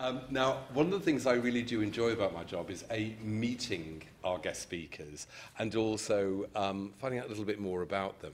Um, now, one of the things I really do enjoy about my job is a meeting our guest speakers and also um, finding out a little bit more about them.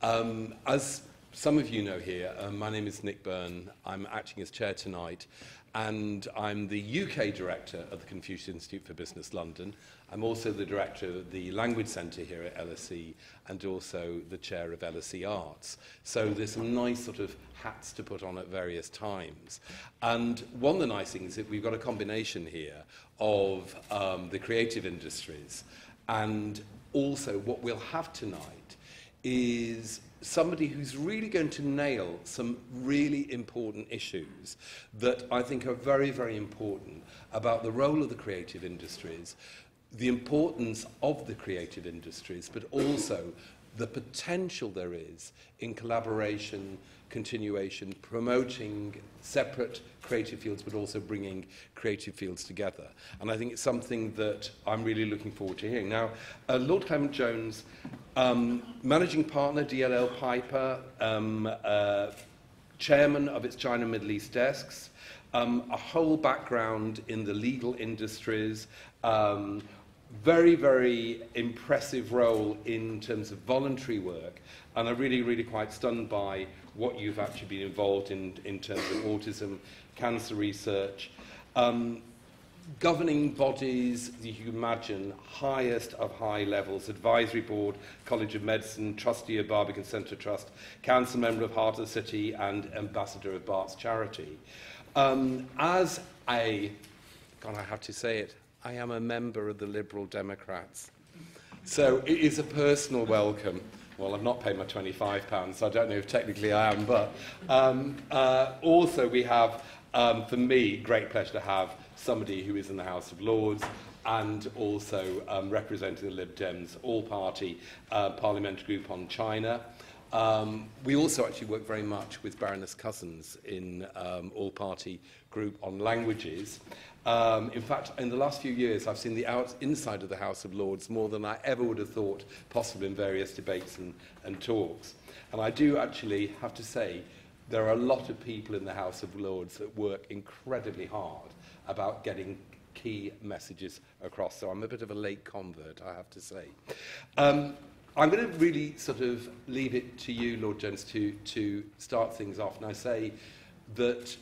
Um, as some of you know here, uh, my name is Nick Byrne. I'm acting as chair tonight, and I'm the UK director of the Confucius Institute for Business London. I'm also the director of the Language Centre here at LSE and also the chair of LSE Arts. So there's some nice sort of hats to put on at various times. And one of the nice things is that we've got a combination here of um, the creative industries and also what we'll have tonight is somebody who's really going to nail some really important issues that I think are very, very important about the role of the creative industries, the importance of the creative industries, but also the potential there is in collaboration, continuation, promoting separate creative fields, but also bringing creative fields together. And I think it's something that I'm really looking forward to hearing. Now, uh, Lord Clement Jones, um, managing partner, DLA Piper, um, uh, chairman of its China Middle East desks, um, a whole background in the legal industries, um, very, very impressive role in terms of voluntary work. And I'm really, really quite stunned by what you've actually been involved in in terms of autism, cancer research. Um, governing bodies, you can imagine, highest of high levels, advisory board, College of Medicine, trustee of Barbican Centre Trust, council member of Heart of the City and ambassador of Bart's Charity. Um, as a, God, I have to say it, I am a member of the Liberal Democrats. So it is a personal welcome. well, I've not paid my £25, so I don't know if technically I am, but um, uh, also we have, um, for me, great pleasure to have somebody who is in the House of Lords and also um, representing the Lib Dems all-party uh, parliamentary group on China. Um, we also actually work very much with Baroness Cousins in um, all-party group on languages. Um, in fact, in the last few years, I've seen the out inside of the House of Lords more than I ever would have thought possible in various debates and, and talks. And I do actually have to say, there are a lot of people in the House of Lords that work incredibly hard about getting key messages across. So I'm a bit of a late convert, I have to say. Um, I'm going to really sort of leave it to you, Lord Jones, to, to start things off. And I say that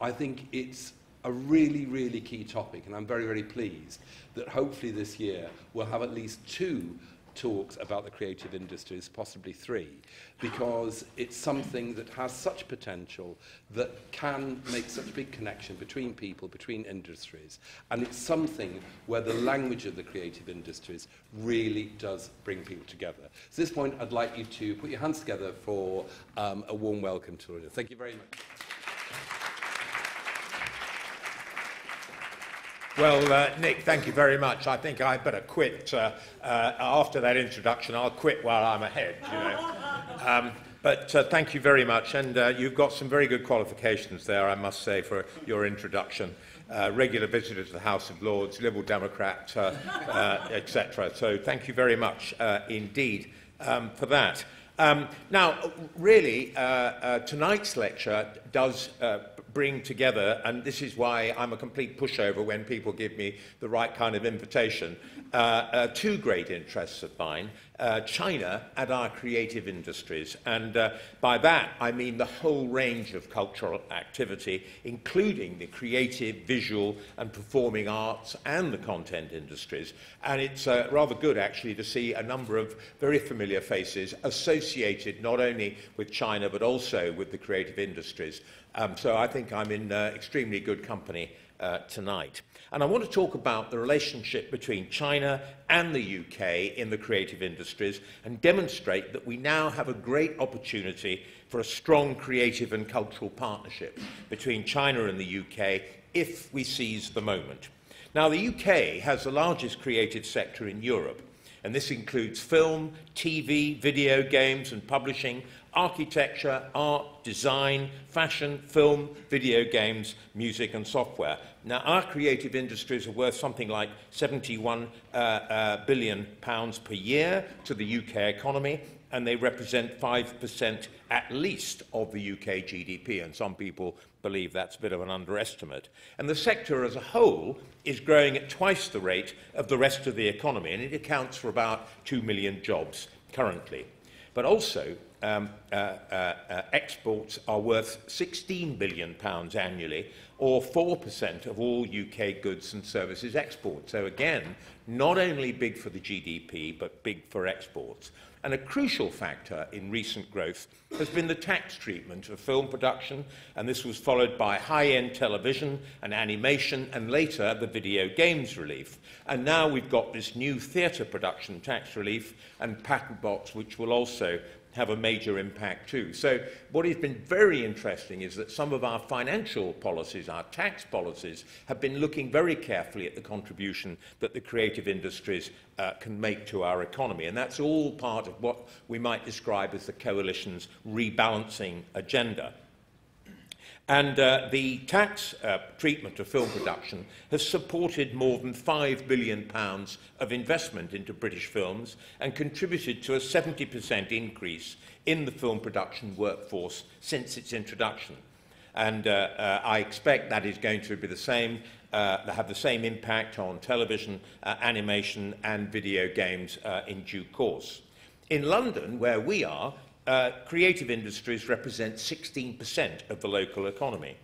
I think it's a really, really key topic, and I'm very, very pleased that hopefully this year we'll have at least two talks about the creative industries, possibly three, because it's something that has such potential that can make such a big connection between people, between industries, and it's something where the language of the creative industries really does bring people together. At this point, I'd like you to put your hands together for um, a warm welcome to Lorena. Thank you very much. Well, uh, Nick, thank you very much. I think I'd better quit uh, uh, after that introduction. I'll quit while I'm ahead, you know. Um, but uh, thank you very much, and uh, you've got some very good qualifications there, I must say, for your introduction. Uh, regular visitor to the House of Lords, Liberal Democrat, uh, uh, etc. So thank you very much uh, indeed um, for that. Um, now, really, uh, uh, tonight's lecture does uh, bring together, and this is why I'm a complete pushover when people give me the right kind of invitation, uh, uh, two great interests of mine, uh, China and our creative industries. And uh, by that, I mean the whole range of cultural activity, including the creative, visual, and performing arts and the content industries. And it's uh, rather good, actually, to see a number of very familiar faces associated not only with China, but also with the creative industries. Um, so I think I'm in uh, extremely good company uh, tonight. And I want to talk about the relationship between China and the UK in the creative industries and demonstrate that we now have a great opportunity for a strong creative and cultural partnership between China and the UK if we seize the moment. Now, the UK has the largest creative sector in Europe, and this includes film, TV, video games, and publishing, architecture, art, design, fashion, film, video games, music and software. Now, our creative industries are worth something like 71 uh, uh, billion pounds per year to the UK economy, and they represent 5% at least of the UK GDP, and some people believe that's a bit of an underestimate. And the sector as a whole is growing at twice the rate of the rest of the economy, and it accounts for about 2 million jobs currently. But also, um, uh, uh, uh, exports are worth 16 billion pounds annually, or 4% of all UK goods and services exports. So again, not only big for the GDP, but big for exports. And a crucial factor in recent growth has been the tax treatment of film production, and this was followed by high-end television and animation, and later the video games relief. And now we've got this new theatre production tax relief and patent box, which will also have a major impact too. So what has been very interesting is that some of our financial policies, our tax policies, have been looking very carefully at the contribution that the creative industries uh, can make to our economy. And that's all part of what we might describe as the coalition's rebalancing agenda. And uh, the tax uh, treatment of film production has supported more than £5 billion pounds of investment into British films and contributed to a 70% increase in the film production workforce since its introduction. And uh, uh, I expect that is going to be the same, uh, have the same impact on television, uh, animation and video games uh, in due course. In London, where we are, uh, creative industries represent 16% of the local economy.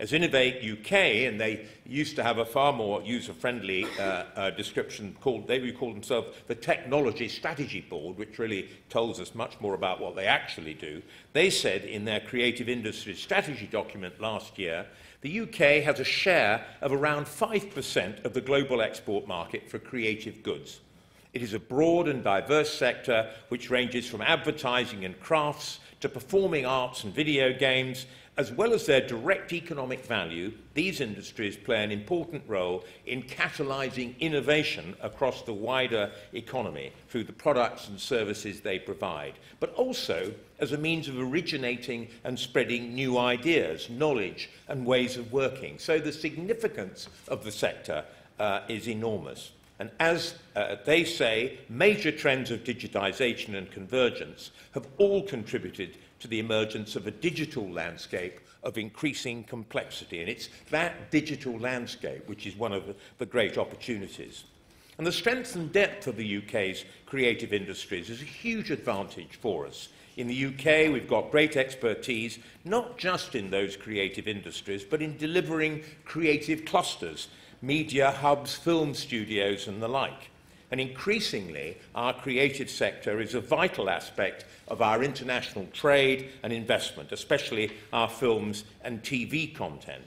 As Innovate UK, and they used to have a far more user-friendly uh, uh, description called, they would call themselves the Technology Strategy Board, which really tells us much more about what they actually do. They said in their creative Industries strategy document last year, the UK has a share of around 5% of the global export market for creative goods. It is a broad and diverse sector which ranges from advertising and crafts to performing arts and video games. As well as their direct economic value, these industries play an important role in catalysing innovation across the wider economy through the products and services they provide, but also as a means of originating and spreading new ideas, knowledge and ways of working. So the significance of the sector uh, is enormous. And as uh, they say, major trends of digitization and convergence have all contributed to the emergence of a digital landscape of increasing complexity. And it's that digital landscape which is one of the, the great opportunities. And the strength and depth of the UK's creative industries is a huge advantage for us. In the UK, we've got great expertise, not just in those creative industries, but in delivering creative clusters media hubs, film studios and the like. And increasingly, our creative sector is a vital aspect of our international trade and investment, especially our films and TV content.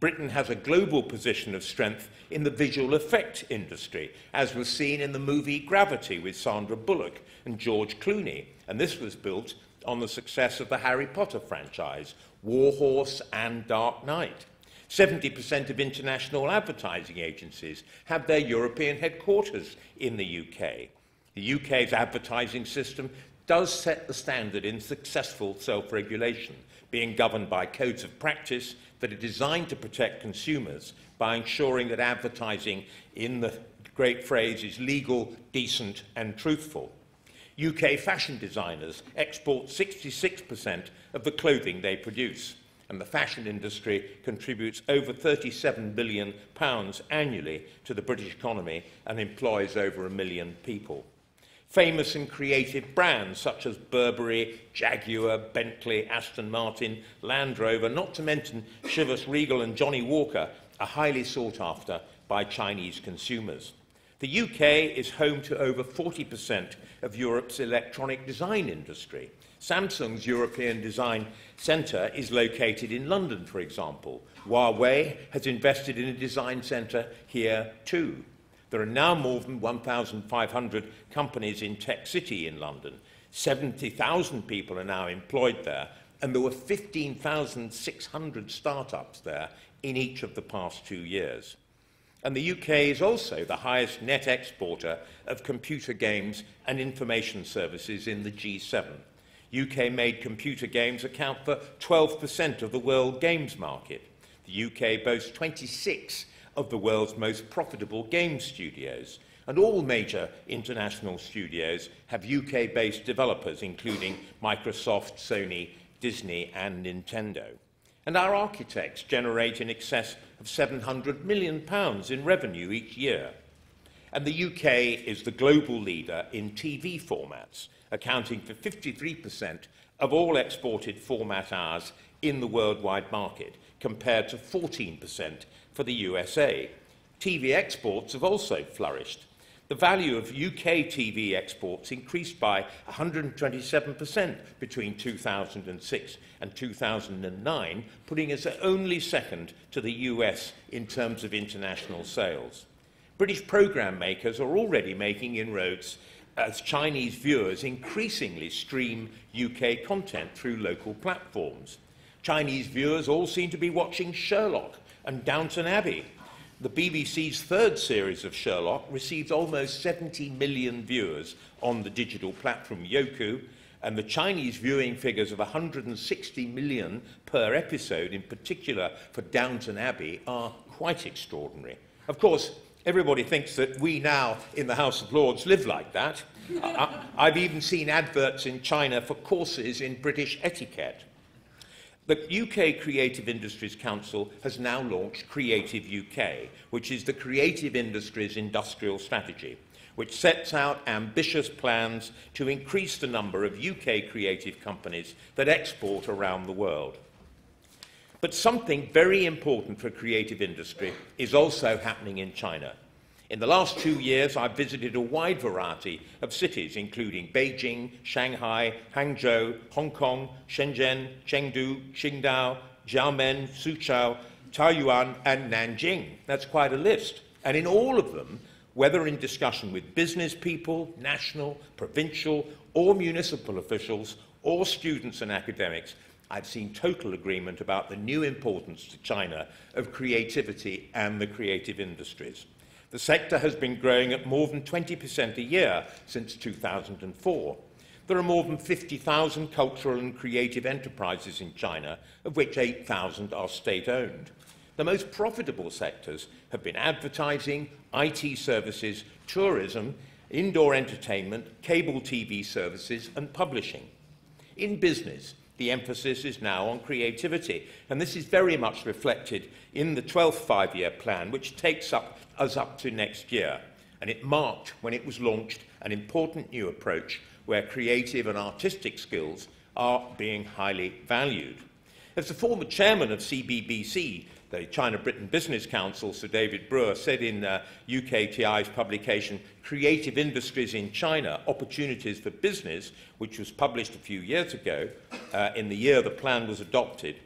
Britain has a global position of strength in the visual effect industry, as was seen in the movie Gravity with Sandra Bullock and George Clooney. And this was built on the success of the Harry Potter franchise, Warhorse and Dark Knight. 70% of international advertising agencies have their European headquarters in the UK. The UK's advertising system does set the standard in successful self-regulation, being governed by codes of practice that are designed to protect consumers by ensuring that advertising, in the great phrase, is legal, decent and truthful. UK fashion designers export 66% of the clothing they produce and the fashion industry contributes over 37 billion pounds annually to the British economy and employs over a million people. Famous and creative brands such as Burberry, Jaguar, Bentley, Aston Martin, Land Rover, not to mention Chivas Regal and Johnnie Walker, are highly sought after by Chinese consumers. The UK is home to over 40% of Europe's electronic design industry. Samsung's European Design Centre is located in London, for example. Huawei has invested in a design centre here too. There are now more than 1,500 companies in Tech City in London. 70,000 people are now employed there, and there were 15,600 startups there in each of the past two years. And the UK is also the highest net exporter of computer games and information services in the G7. UK-made computer games account for 12% of the world games market. The UK boasts 26 of the world's most profitable game studios, and all major international studios have UK based developers, including Microsoft, Sony, Disney, and Nintendo. And our architects generate in excess of £700 million in revenue each year. And the UK is the global leader in TV formats, accounting for 53% of all exported format hours in the worldwide market, compared to 14% for the USA. TV exports have also flourished. The value of UK TV exports increased by 127% between 2006 and 2009, putting us only second to the US in terms of international sales. British programme makers are already making inroads as Chinese viewers increasingly stream UK content through local platforms. Chinese viewers all seem to be watching Sherlock and Downton Abbey. The BBC's third series of Sherlock received almost 70 million viewers on the digital platform Youku, and the Chinese viewing figures of 160 million per episode, in particular for Downton Abbey, are quite extraordinary. Of course, Everybody thinks that we now in the House of Lords live like that. I, I've even seen adverts in China for courses in British etiquette. The UK Creative Industries Council has now launched Creative UK, which is the creative industries industrial strategy, which sets out ambitious plans to increase the number of UK creative companies that export around the world. But something very important for creative industry is also happening in China. In the last two years, I've visited a wide variety of cities, including Beijing, Shanghai, Hangzhou, Hong Kong, Shenzhen, Chengdu, Qingdao, Xiamen, Suzhou, Taiyuan, and Nanjing. That's quite a list. And in all of them, whether in discussion with business people, national, provincial, or municipal officials, or students and academics, I've seen total agreement about the new importance to China of creativity and the creative industries. The sector has been growing at more than 20% a year since 2004. There are more than 50,000 cultural and creative enterprises in China, of which 8,000 are state-owned. The most profitable sectors have been advertising, IT services, tourism, indoor entertainment, cable TV services, and publishing. In business, the emphasis is now on creativity, and this is very much reflected in the 12th five-year plan, which takes up, us up to next year. And it marked, when it was launched, an important new approach where creative and artistic skills are being highly valued. As the former chairman of CBBC, the China Britain Business Council, Sir David Brewer, said in uh, UKTI's publication Creative Industries in China Opportunities for Business, which was published a few years ago, uh, in the year the plan was adopted,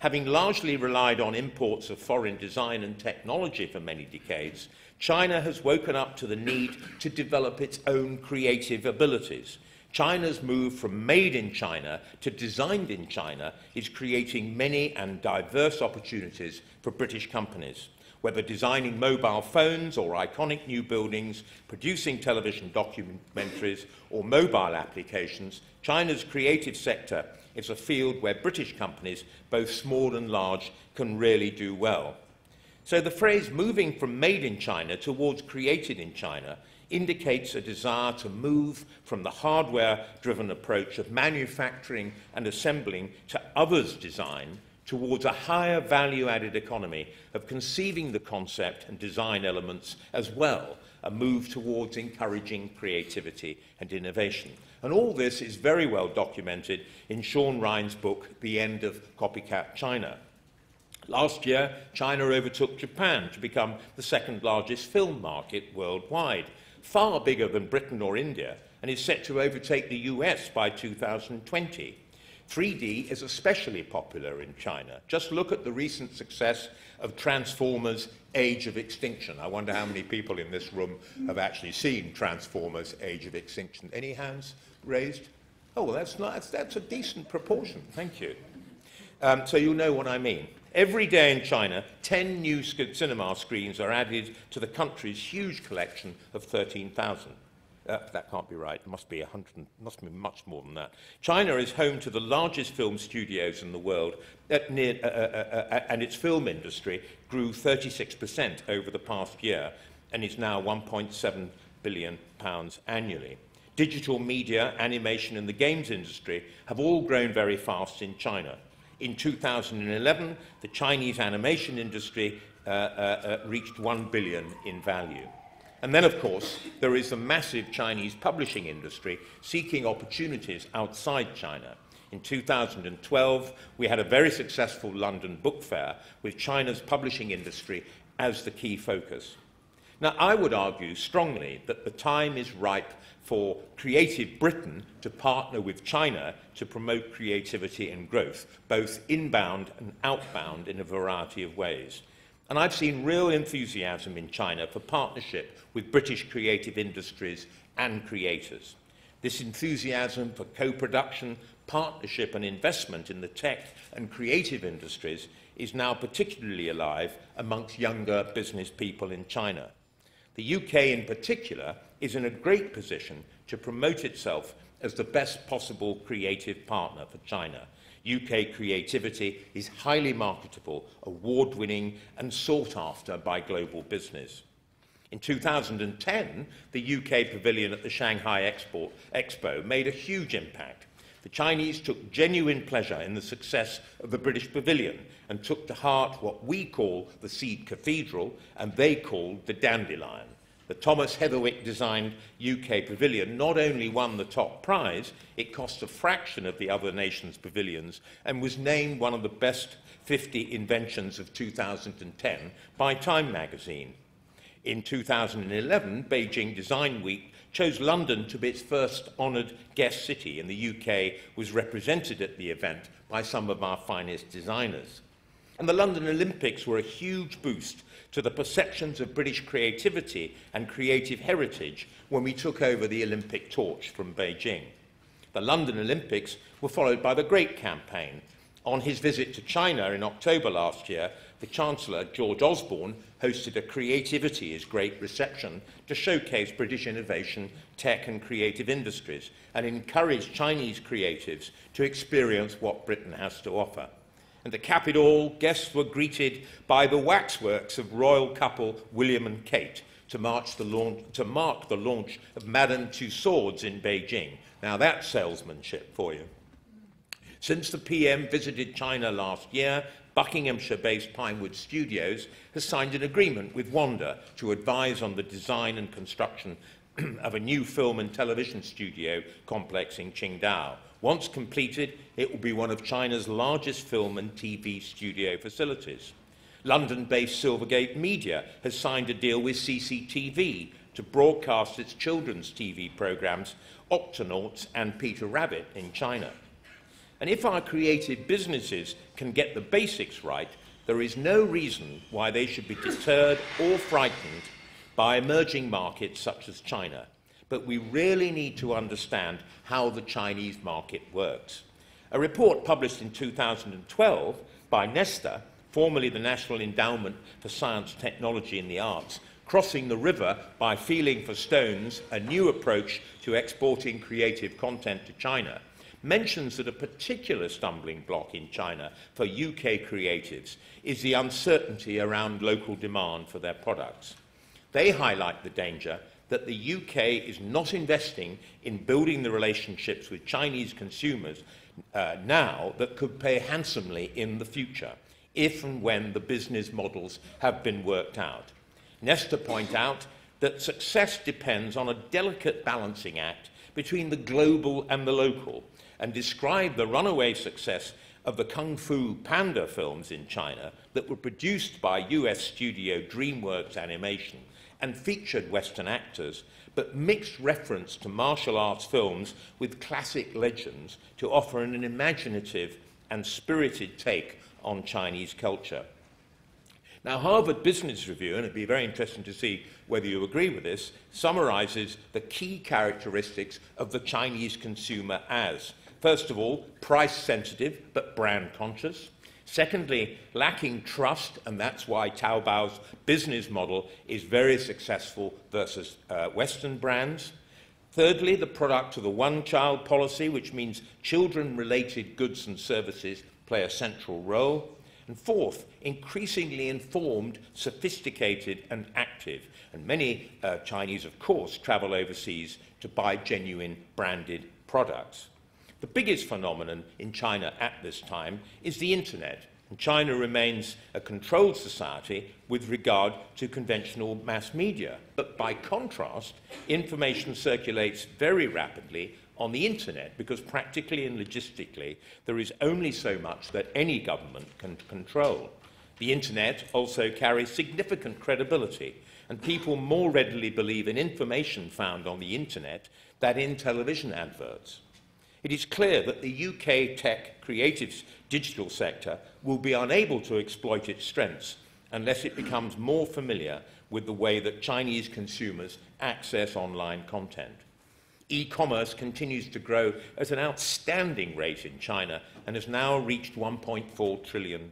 having largely relied on imports of foreign design and technology for many decades, China has woken up to the need to develop its own creative abilities. China's move from made in China to designed in China is creating many and diverse opportunities for British companies. Whether designing mobile phones or iconic new buildings, producing television documentaries or mobile applications, China's creative sector is a field where British companies, both small and large, can really do well. So the phrase moving from made in China towards created in China indicates a desire to move from the hardware driven approach of manufacturing and assembling to others' design towards a higher value added economy of conceiving the concept and design elements as well, a move towards encouraging creativity and innovation. And all this is very well documented in Shaun Rein's book, The End of Copycat China. Last year, China overtook Japan to become the second largest film market worldwide far bigger than Britain or India, and is set to overtake the US by 2020. 3D is especially popular in China. Just look at the recent success of Transformers Age of Extinction. I wonder how many people in this room have actually seen Transformers Age of Extinction. Any hands raised? Oh, well, that's, not, that's, that's a decent proportion. Thank you. Um, so you'll know what I mean. Every day in China, 10 new cinema screens are added to the country's huge collection of 13,000. Uh, that can't be right. It must be 100, must be much more than that. China is home to the largest film studios in the world, near, uh, uh, uh, uh, and its film industry grew 36% over the past year and is now 1.7 billion pounds annually. Digital media, animation and the games industry have all grown very fast in China. In 2011, the Chinese animation industry uh, uh, uh, reached 1 billion in value. And then, of course, there is the massive Chinese publishing industry seeking opportunities outside China. In 2012, we had a very successful London book fair with China's publishing industry as the key focus. Now, I would argue strongly that the time is ripe for Creative Britain to partner with China to promote creativity and growth, both inbound and outbound in a variety of ways. And I've seen real enthusiasm in China for partnership with British creative industries and creators. This enthusiasm for co-production, partnership and investment in the tech and creative industries is now particularly alive amongst younger business people in China. The UK in particular is in a great position to promote itself as the best possible creative partner for China UK creativity is highly marketable, award-winning and sought after by global business. In 2010, the UK pavilion at the Shanghai Export Expo made a huge impact. The Chinese took genuine pleasure in the success of the British pavilion and took to heart what we call the Seed Cathedral and they called the Dandelion. The Thomas Heatherwick designed UK pavilion not only won the top prize, it cost a fraction of the other nations' pavilions and was named one of the best 50 inventions of 2010 by Time magazine. In 2011, Beijing Design Week chose London to be its first honoured guest city, and the UK was represented at the event by some of our finest designers. And the London Olympics were a huge boost to the perceptions of British creativity and creative heritage when we took over the Olympic torch from Beijing. The London Olympics were followed by the Great Campaign. On his visit to China in October last year, the Chancellor, George Osborne, hosted a Creativity is Great reception to showcase British innovation, tech and creative industries and encourage Chinese creatives to experience what Britain has to offer and the cap it all, guests were greeted by the waxworks of royal couple William and Kate to, the launch, to mark the launch of Madame Tussauds in Beijing. Now that's salesmanship for you. Since the PM visited China last year, Buckinghamshire-based Pinewood Studios has signed an agreement with Wanda to advise on the design and construction of a new film and television studio complex in Qingdao, Once completed, it will be one of China's largest film and TV studio facilities. London-based Silvergate Media has signed a deal with CCTV to broadcast its children's TV programs Octonauts and Peter Rabbit in China. And if our creative businesses can get the basics right, there is no reason why they should be deterred or frightened by emerging markets such as China but we really need to understand how the Chinese market works. A report published in 2012 by Nesta, formerly the National Endowment for Science, Technology and the Arts, Crossing the River by Feeling for Stones, a new approach to exporting creative content to China, mentions that a particular stumbling block in China for UK creatives is the uncertainty around local demand for their products. They highlight the danger that the UK is not investing in building the relationships with Chinese consumers uh, now that could pay handsomely in the future, if and when the business models have been worked out. Nesta point out that success depends on a delicate balancing act between the global and the local, and describe the runaway success of the Kung Fu Panda films in China that were produced by US studio DreamWorks Animation and featured Western actors, but mixed reference to martial arts films with classic legends to offer an imaginative and spirited take on Chinese culture. Now, Harvard Business Review, and it'd be very interesting to see whether you agree with this, summarizes the key characteristics of the Chinese consumer as, first of all, price sensitive but brand conscious. Secondly, lacking trust, and that's why Taobao's business model is very successful versus uh, Western brands. Thirdly, the product of the one-child policy, which means children-related goods and services play a central role. And fourth, increasingly informed, sophisticated, and active. And many uh, Chinese, of course, travel overseas to buy genuine branded products. The biggest phenomenon in China at this time is the internet. And China remains a controlled society with regard to conventional mass media. But by contrast, information circulates very rapidly on the internet because practically and logistically there is only so much that any government can control. The internet also carries significant credibility and people more readily believe in information found on the internet than in television adverts. It is clear that the UK tech creative digital sector will be unable to exploit its strengths unless it becomes more familiar with the way that Chinese consumers access online content. E-commerce continues to grow at an outstanding rate in China and has now reached $1.4 trillion.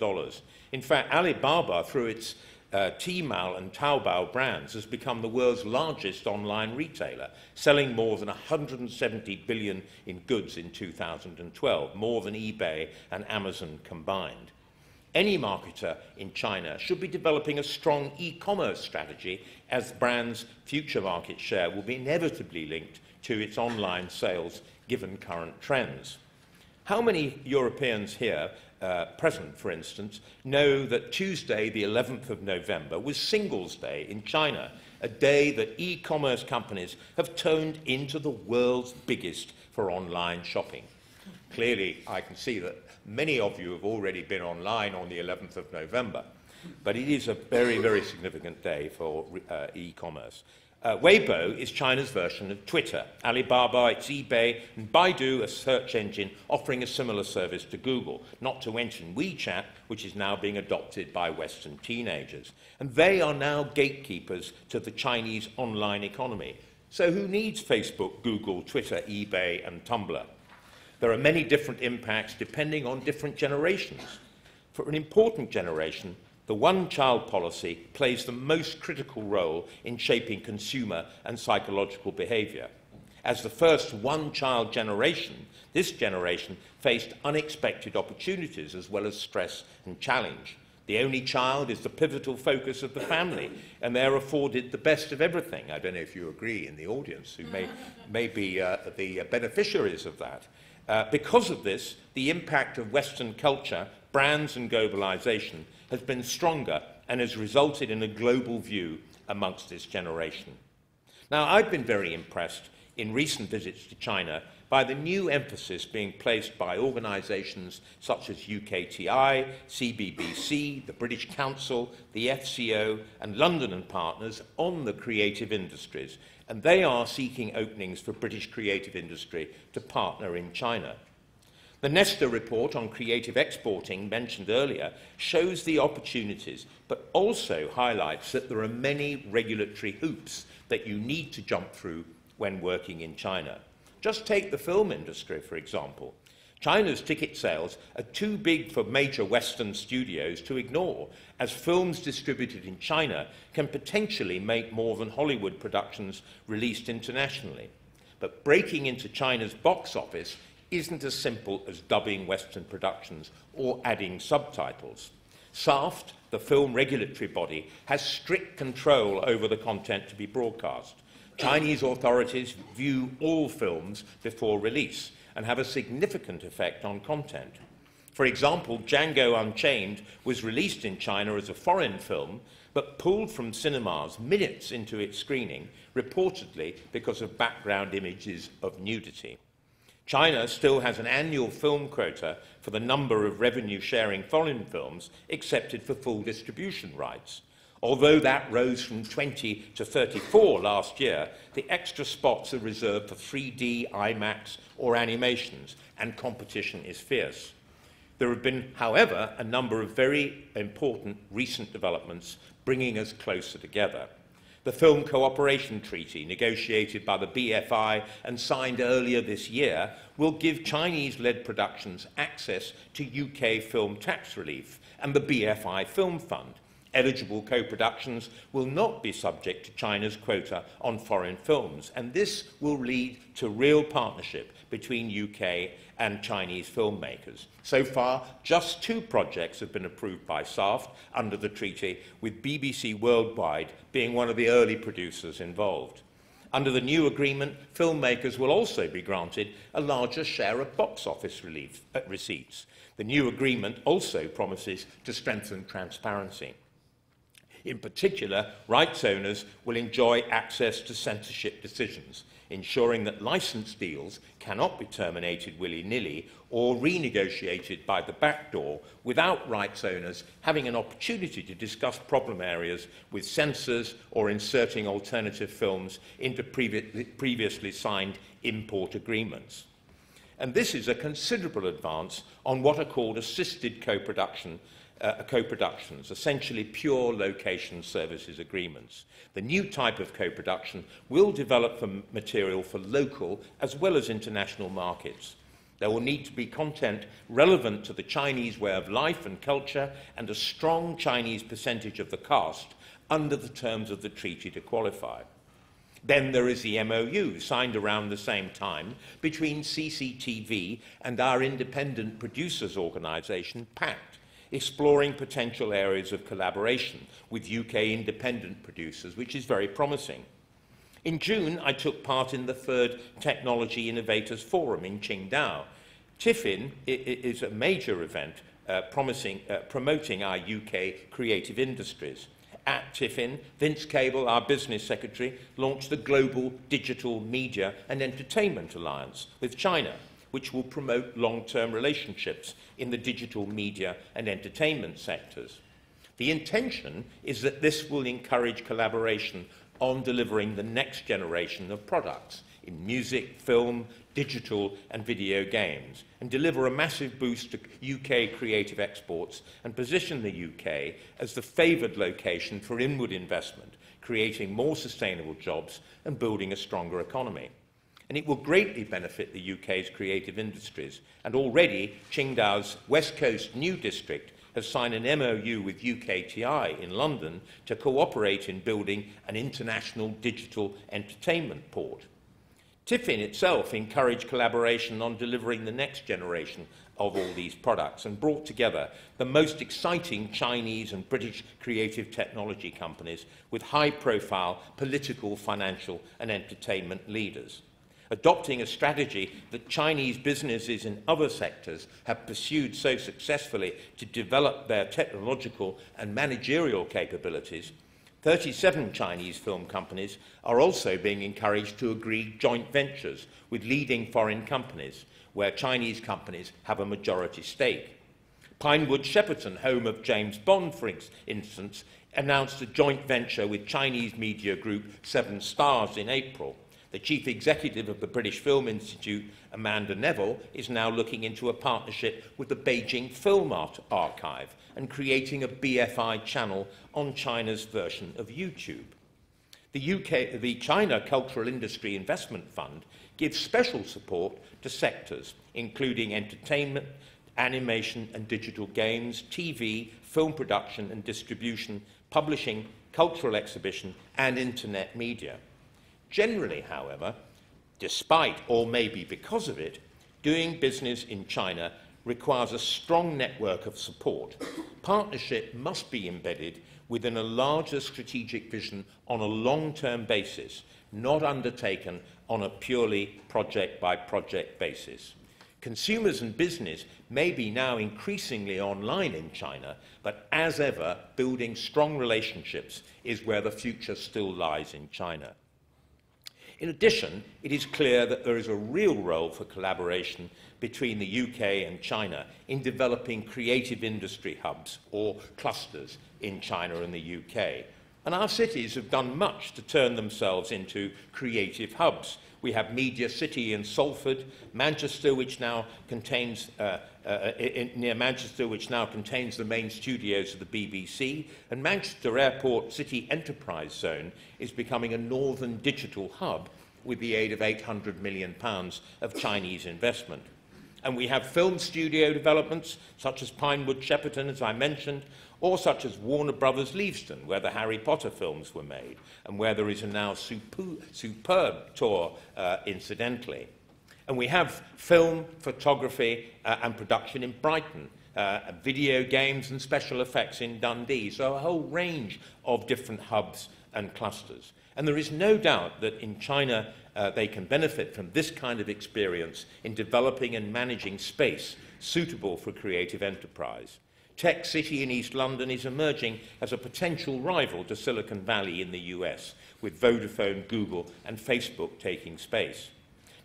In fact, Alibaba, through its uh, Tmall and Taobao brands, has become the world's largest online retailer, selling more than 170 billion in goods in 2012, more than eBay and Amazon combined. Any marketer in China should be developing a strong e-commerce strategy as brands' future market share will be inevitably linked to its online sales given current trends. How many Europeans here uh, present, for instance, know that Tuesday, the 11th of November, was Singles Day in China, a day that e-commerce companies have turned into the world's biggest for online shopping. Clearly, I can see that many of you have already been online on the 11th of November, but it is a very, very significant day for uh, e-commerce. Uh, Weibo is China's version of Twitter. Alibaba, it's eBay, and Baidu, a search engine offering a similar service to Google, not to mention WeChat, which is now being adopted by Western teenagers. And they are now gatekeepers to the Chinese online economy. So who needs Facebook, Google, Twitter, eBay, and Tumblr? There are many different impacts depending on different generations. For an important generation, the one-child policy plays the most critical role in shaping consumer and psychological behaviour. As the first one-child generation, this generation faced unexpected opportunities as well as stress and challenge. The only child is the pivotal focus of the family, and they're afforded the best of everything. I don't know if you agree in the audience, who may, may be uh, the beneficiaries of that. Uh, because of this, the impact of Western culture, brands and globalization has been stronger and has resulted in a global view amongst this generation. Now, I've been very impressed in recent visits to China by the new emphasis being placed by organisations such as UKTI, CBBC, the British Council, the FCO, and London and Partners on the creative industries, and they are seeking openings for British creative industry to partner in China. The Nesta report on creative exporting mentioned earlier shows the opportunities, but also highlights that there are many regulatory hoops that you need to jump through when working in China. Just take the film industry, for example. China's ticket sales are too big for major Western studios to ignore, as films distributed in China can potentially make more than Hollywood productions released internationally. But breaking into China's box office isn't as simple as dubbing Western productions or adding subtitles. SARFT, the film regulatory body, has strict control over the content to be broadcast. Chinese authorities view all films before release and have a significant effect on content. For example, Django Unchained was released in China as a foreign film, but pulled from cinemas minutes into its screening, reportedly because of background images of nudity. China still has an annual film quota for the number of revenue-sharing foreign films accepted for full distribution rights. Although that rose from 20 to 34 last year, the extra spots are reserved for 3D, IMAX or animations, and competition is fierce. There have been, however, a number of very important recent developments bringing us closer together. The Film Cooperation Treaty, negotiated by the BFI and signed earlier this year, will give Chinese-led productions access to UK film tax relief and the BFI Film Fund, Eligible co-productions will not be subject to China's quota on foreign films, and this will lead to real partnership between UK and Chinese filmmakers. So far, just two projects have been approved by SARFT under the treaty, with BBC Worldwide being one of the early producers involved. Under the new agreement, filmmakers will also be granted a larger share of box office relief, uh, receipts. The new agreement also promises to strengthen transparency. In particular, rights owners will enjoy access to censorship decisions, ensuring that license deals cannot be terminated willy-nilly or renegotiated by the back door without rights owners having an opportunity to discuss problem areas with censors or inserting alternative films into previ previously signed import agreements. And this is a considerable advance on what are called assisted co-production uh, co-productions, essentially pure location services agreements. The new type of co-production will develop for material for local as well as international markets. There will need to be content relevant to the Chinese way of life and culture and a strong Chinese percentage of the cast under the terms of the treaty to qualify. Then there is the MOU, signed around the same time, between CCTV and our independent producers organisation, PACT exploring potential areas of collaboration with UK independent producers, which is very promising. In June, I took part in the third Technology Innovators Forum in Qingdao. TIFIN is a major event uh, uh, promoting our UK creative industries. At TIFIN, Vince Cable, our business secretary, launched the Global Digital Media and Entertainment Alliance with China which will promote long-term relationships in the digital media and entertainment sectors. The intention is that this will encourage collaboration on delivering the next generation of products in music, film, digital and video games and deliver a massive boost to UK creative exports and position the UK as the favoured location for inward investment, creating more sustainable jobs and building a stronger economy and it will greatly benefit the UK's creative industries. And already, Qingdao's West Coast New District has signed an MOU with UKTI in London to cooperate in building an international digital entertainment port. TIFIN itself encouraged collaboration on delivering the next generation of all these products and brought together the most exciting Chinese and British creative technology companies with high-profile political, financial and entertainment leaders adopting a strategy that Chinese businesses in other sectors have pursued so successfully to develop their technological and managerial capabilities, 37 Chinese film companies are also being encouraged to agree joint ventures with leading foreign companies, where Chinese companies have a majority stake. Pinewood Shepperton, home of James Bond, for instance, announced a joint venture with Chinese media group Seven Stars in April, the chief executive of the British Film Institute, Amanda Nevill, is now looking into a partnership with the Beijing Film Art Archive and creating a BFI channel on China's version of YouTube. The, UK, the China Cultural Industry Investment Fund gives special support to sectors, including entertainment, animation and digital games, TV, film production and distribution, publishing, cultural exhibition, and internet media. Generally, however, despite or maybe because of it, doing business in China requires a strong network of support. Partnership must be embedded within a larger strategic vision on a long-term basis, not undertaken on a purely project-by-project -project basis. Consumers and business may be now increasingly online in China, but as ever, building strong relationships is where the future still lies in China. In addition, it is clear that there is a real role for collaboration between the UK and China in developing creative industry hubs or clusters in China and the UK. And our cities have done much to turn themselves into creative hubs. We have Media City in Salford, Manchester, which now contains, uh, uh, in, near Manchester, which now contains the main studios of the BBC, and Manchester Airport City Enterprise Zone is becoming a northern digital hub with the aid of 800 million pounds of Chinese investment. And we have film studio developments, such as Pinewood Shepperton, as I mentioned, or such as Warner Brothers Leavesden, where the Harry Potter films were made, and where there is a now superb tour, uh, incidentally. And we have film, photography, uh, and production in Brighton, uh, video games and special effects in Dundee. So a whole range of different hubs and clusters. And there is no doubt that in China uh, they can benefit from this kind of experience in developing and managing space suitable for creative enterprise. Tech City in East London is emerging as a potential rival to Silicon Valley in the US, with Vodafone, Google, and Facebook taking space.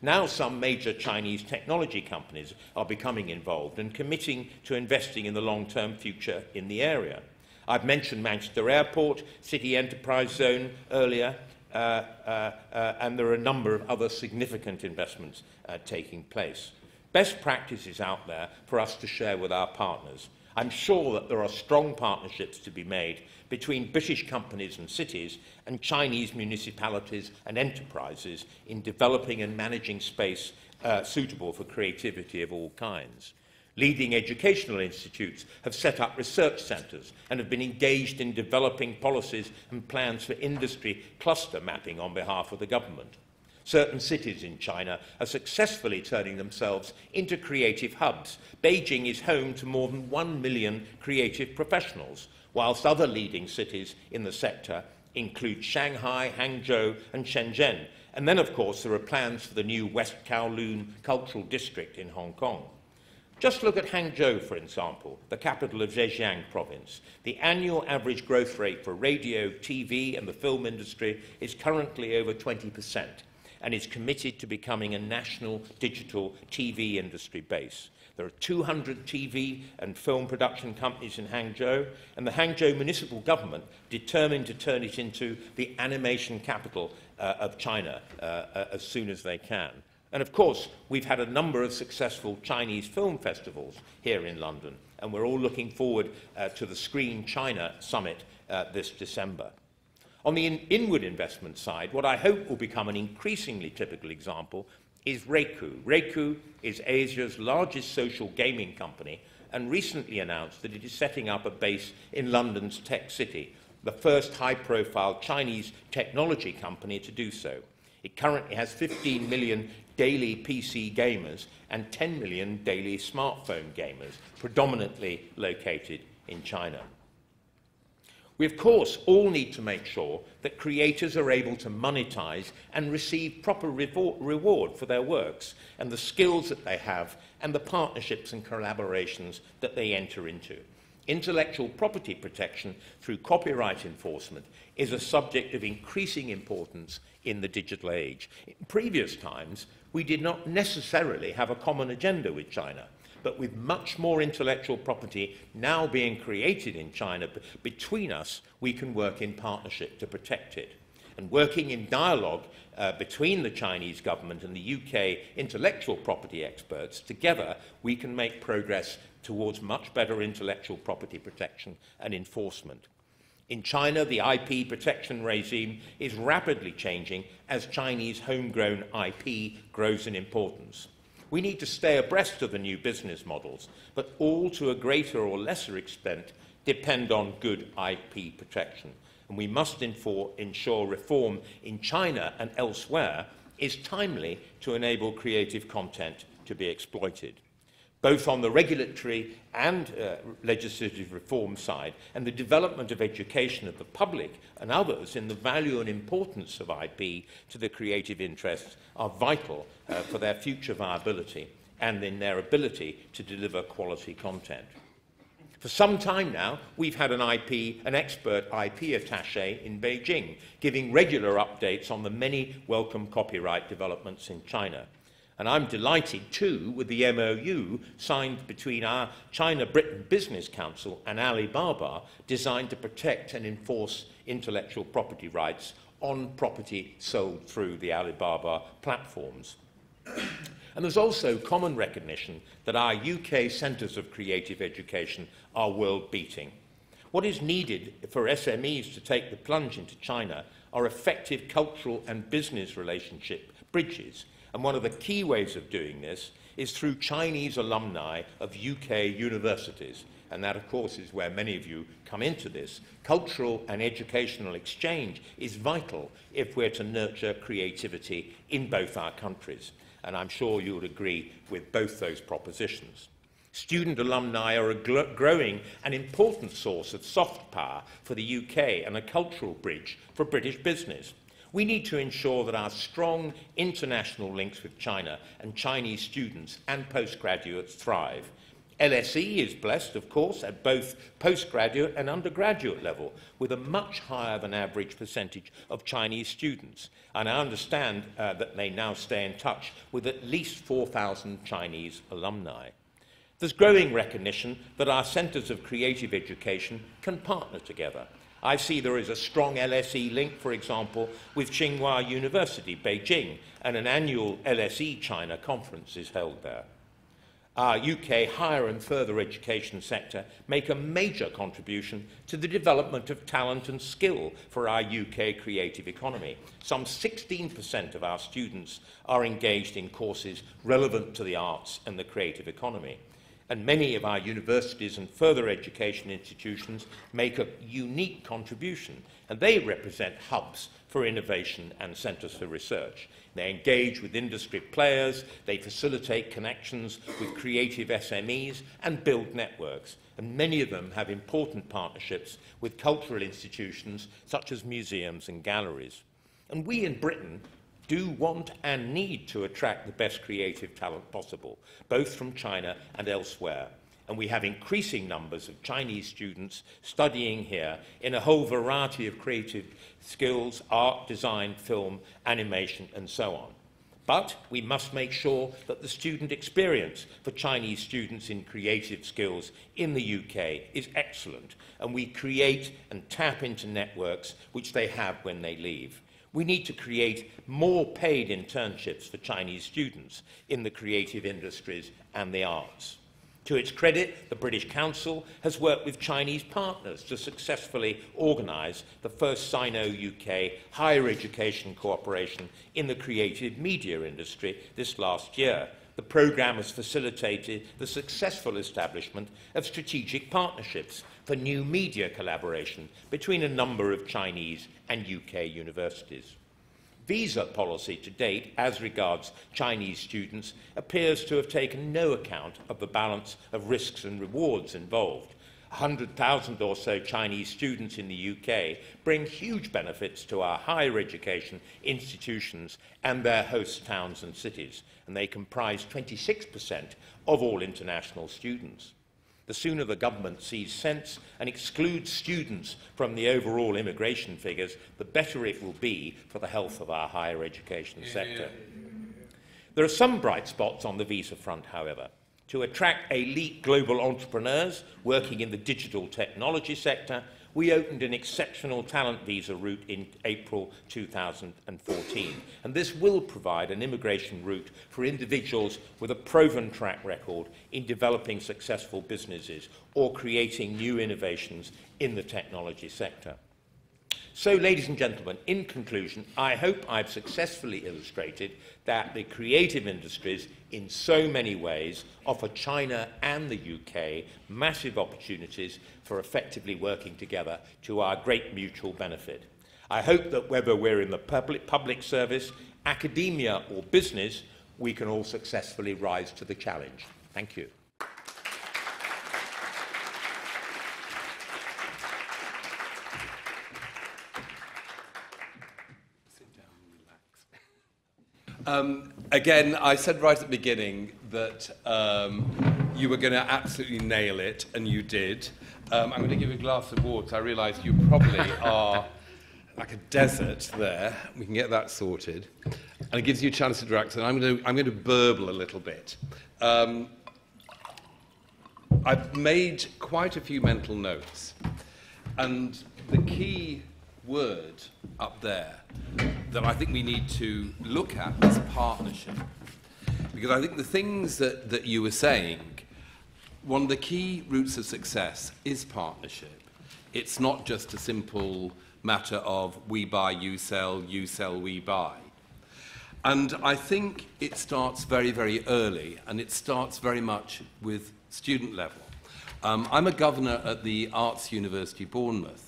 Now, some major Chinese technology companies are becoming involved and committing to investing in the long term future in the area. I've mentioned Manchester Airport, City Enterprise Zone earlier, uh, uh, uh, and there are a number of other significant investments uh, taking place. Best practices out there for us to share with our partners. I'm sure that there are strong partnerships to be made between British companies and cities and Chinese municipalities and enterprises in developing and managing space uh, suitable for creativity of all kinds. Leading educational institutes have set up research centres and have been engaged in developing policies and plans for industry cluster mapping on behalf of the government. Certain cities in China are successfully turning themselves into creative hubs. Beijing is home to more than one million creative professionals, whilst other leading cities in the sector include Shanghai, Hangzhou, and Shenzhen. And then, of course, there are plans for the new West Kowloon Cultural District in Hong Kong. Just look at Hangzhou, for example, the capital of Zhejiang province. The annual average growth rate for radio, TV, and the film industry is currently over 20% and is committed to becoming a national digital TV industry base. There are 200 TV and film production companies in Hangzhou, and the Hangzhou municipal government determined to turn it into the animation capital uh, of China uh, uh, as soon as they can. And of course, we've had a number of successful Chinese film festivals here in London, and we're all looking forward uh, to the Screen China Summit uh, this December. On the in inward investment side, what I hope will become an increasingly typical example is Rekoo. Rekoo is Asia's largest social gaming company and recently announced that it is setting up a base in London's Tech City, the first high-profile Chinese technology company to do so. It currently has 15 million daily PC gamers and 10 million daily smartphone gamers, predominantly located in China. We, of course, all need to make sure that creators are able to monetize and receive proper reward for their works and the skills that they have and the partnerships and collaborations that they enter into. Intellectual property protection through copyright enforcement is a subject of increasing importance in the digital age. In previous times, we did not necessarily have a common agenda with China, but with much more intellectual property now being created in China between us, we can work in partnership to protect it. And working in dialogue uh, between the Chinese government and the UK intellectual property experts, together we can make progress towards much better intellectual property protection and enforcement. In China, the IP protection regime is rapidly changing as Chinese homegrown IP grows in importance. We need to stay abreast of the new business models, but all to a greater or lesser extent depend on good IP protection. And we must ensure reform in China and elsewhere is timely to enable creative content to be exploited both on the regulatory and uh, legislative reform side, and the development of education of the public and others in the value and importance of IP to the creative interests are vital uh, for their future viability and in their ability to deliver quality content. For some time now, we've had an IP, an expert IP attaché in Beijing, giving regular updates on the many welcome copyright developments in China. And I'm delighted too with the MOU signed between our China Britain Business Council and Alibaba, designed to protect and enforce intellectual property rights on property sold through the Alibaba platforms. and there's also common recognition that our UK centres of creative education are world beating. What is needed for SMEs to take the plunge into China are effective cultural and business relationship bridges and one of the key ways of doing this is through Chinese alumni of UK universities. And that, of course, is where many of you come into this. Cultural and educational exchange is vital if we're to nurture creativity in both our countries. And I'm sure you would agree with both those propositions. Student alumni are a growing and important source of soft power for the UK and a cultural bridge for British business. We need to ensure that our strong international links with China and Chinese students and postgraduates thrive. LSE is blessed, of course, at both postgraduate and undergraduate level, with a much higher than average percentage of Chinese students. And I understand uh, that they now stay in touch with at least 4,000 Chinese alumni. There's growing recognition that our centres of creative education can partner together. I see there is a strong LSE link, for example, with Tsinghua University, Beijing, and an annual LSE China conference is held there. Our UK higher and further education sector make a major contribution to the development of talent and skill for our UK creative economy. Some 16% of our students are engaged in courses relevant to the arts and the creative economy and many of our universities and further education institutions make a unique contribution, and they represent hubs for innovation and centres for research. They engage with industry players, they facilitate connections with creative SMEs and build networks, and many of them have important partnerships with cultural institutions such as museums and galleries. And we in Britain do want and need to attract the best creative talent possible, both from China and elsewhere. And we have increasing numbers of Chinese students studying here in a whole variety of creative skills, art, design, film, animation, and so on. But we must make sure that the student experience for Chinese students in creative skills in the UK is excellent, and we create and tap into networks which they have when they leave. We need to create more paid internships for Chinese students in the creative industries and the arts. To its credit, the British Council has worked with Chinese partners to successfully organise the first Sino-UK higher education cooperation in the creative media industry this last year. The programme has facilitated the successful establishment of strategic partnerships for new media collaboration between a number of Chinese and UK universities. Visa policy to date, as regards Chinese students, appears to have taken no account of the balance of risks and rewards involved. 100,000 or so Chinese students in the UK bring huge benefits to our higher education institutions and their host towns and cities, and they comprise 26% of all international students the sooner the government sees sense and excludes students from the overall immigration figures, the better it will be for the health of our higher education sector. There are some bright spots on the visa front, however. To attract elite global entrepreneurs working in the digital technology sector, we opened an exceptional talent visa route in April 2014. And this will provide an immigration route for individuals with a proven track record in developing successful businesses or creating new innovations in the technology sector. So, ladies and gentlemen, in conclusion, I hope I've successfully illustrated that the creative industries, in so many ways, offer China and the UK massive opportunities for effectively working together to our great mutual benefit. I hope that whether we're in the public, public service, academia, or business, we can all successfully rise to the challenge. Thank you. Um, again, I said right at the beginning that um, you were going to absolutely nail it, and you did. Um, I'm going to give you a glass of water. I realise you probably are like a desert there. We can get that sorted. And it gives you a chance to relax. And I'm going to, I'm going to burble a little bit. Um, I've made quite a few mental notes. And the key word up there that I think we need to look at is partnership. Because I think the things that, that you were saying, one of the key roots of success is partnership. It's not just a simple matter of we buy, you sell, you sell, we buy. And I think it starts very, very early, and it starts very much with student level. Um, I'm a governor at the Arts University Bournemouth,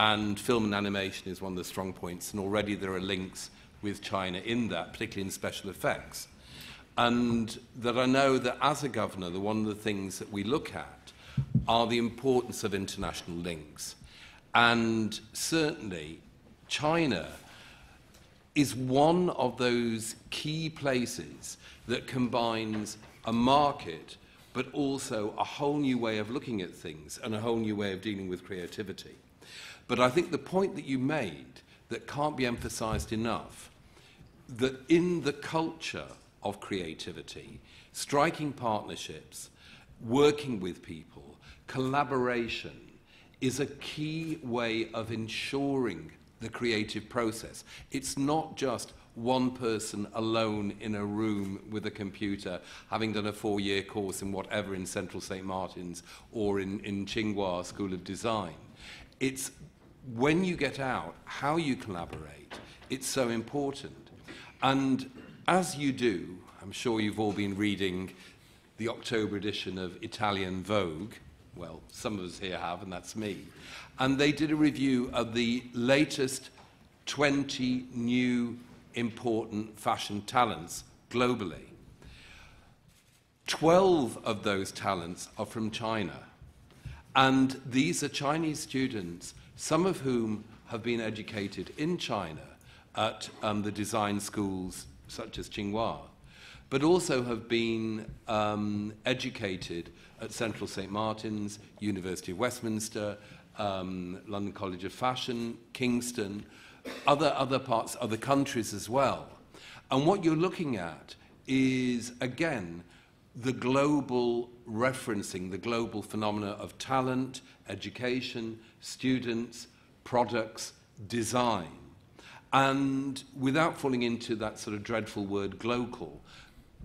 and film and animation is one of the strong points, and already there are links with China in that, particularly in special effects. And that I know that as a governor, the, one of the things that we look at are the importance of international links. And certainly, China is one of those key places that combines a market but also a whole new way of looking at things and a whole new way of dealing with creativity. But I think the point that you made that can't be emphasized enough that in the culture of creativity, striking partnerships, working with people, collaboration is a key way of ensuring the creative process. It's not just one person alone in a room with a computer, having done a four-year course in whatever in Central St. Martin's or in, in Tsinghua School of Design. It's when you get out, how you collaborate, it's so important. And as you do, I'm sure you've all been reading the October edition of Italian Vogue. Well, some of us here have, and that's me. And they did a review of the latest 20 new important fashion talents globally. 12 of those talents are from China. And these are Chinese students, some of whom have been educated in China at um, the design schools such as Tsinghua, but also have been um, educated at Central St. Martin's, University of Westminster, um, London College of Fashion, Kingston, other, other parts, other countries as well. And what you're looking at is, again, the global referencing, the global phenomena of talent, education, students, products, design. And without falling into that sort of dreadful word global,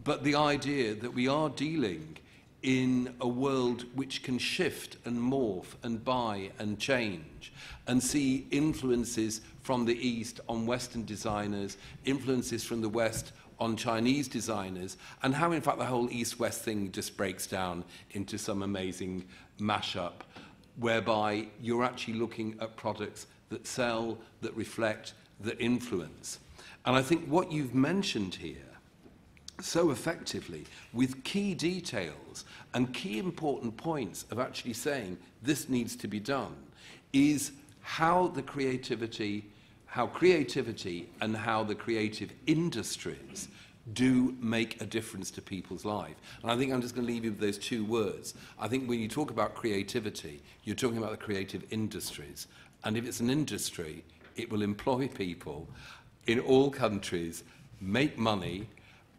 but the idea that we are dealing in a world which can shift and morph and buy and change and see influences from the East on Western designers, influences from the West on Chinese designers, and how, in fact, the whole East West thing just breaks down into some amazing mashup whereby you're actually looking at products that sell, that reflect, that influence. And I think what you've mentioned here so effectively with key details and key important points of actually saying this needs to be done is how the creativity, how creativity and how the creative industries do make a difference to people's life. And I think I'm just going to leave you with those two words. I think when you talk about creativity, you're talking about the creative industries. And if it's an industry, it will employ people in all countries, make money,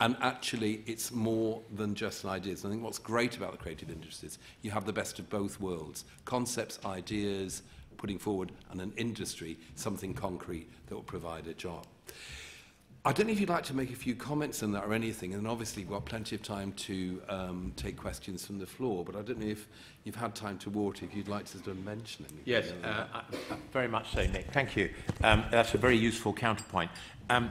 and actually, it's more than just ideas. I think what's great about the creative industries, you have the best of both worlds concepts, ideas, putting forward, and an industry, something concrete that will provide a job. I don't know if you'd like to make a few comments on that or anything, and obviously we've got plenty of time to um, take questions from the floor, but I don't know if you've had time to water, if you'd like to sort of mention anything. Yes, uh, uh, very much so, Nick. Thank you. Um, that's a very useful counterpoint. Um,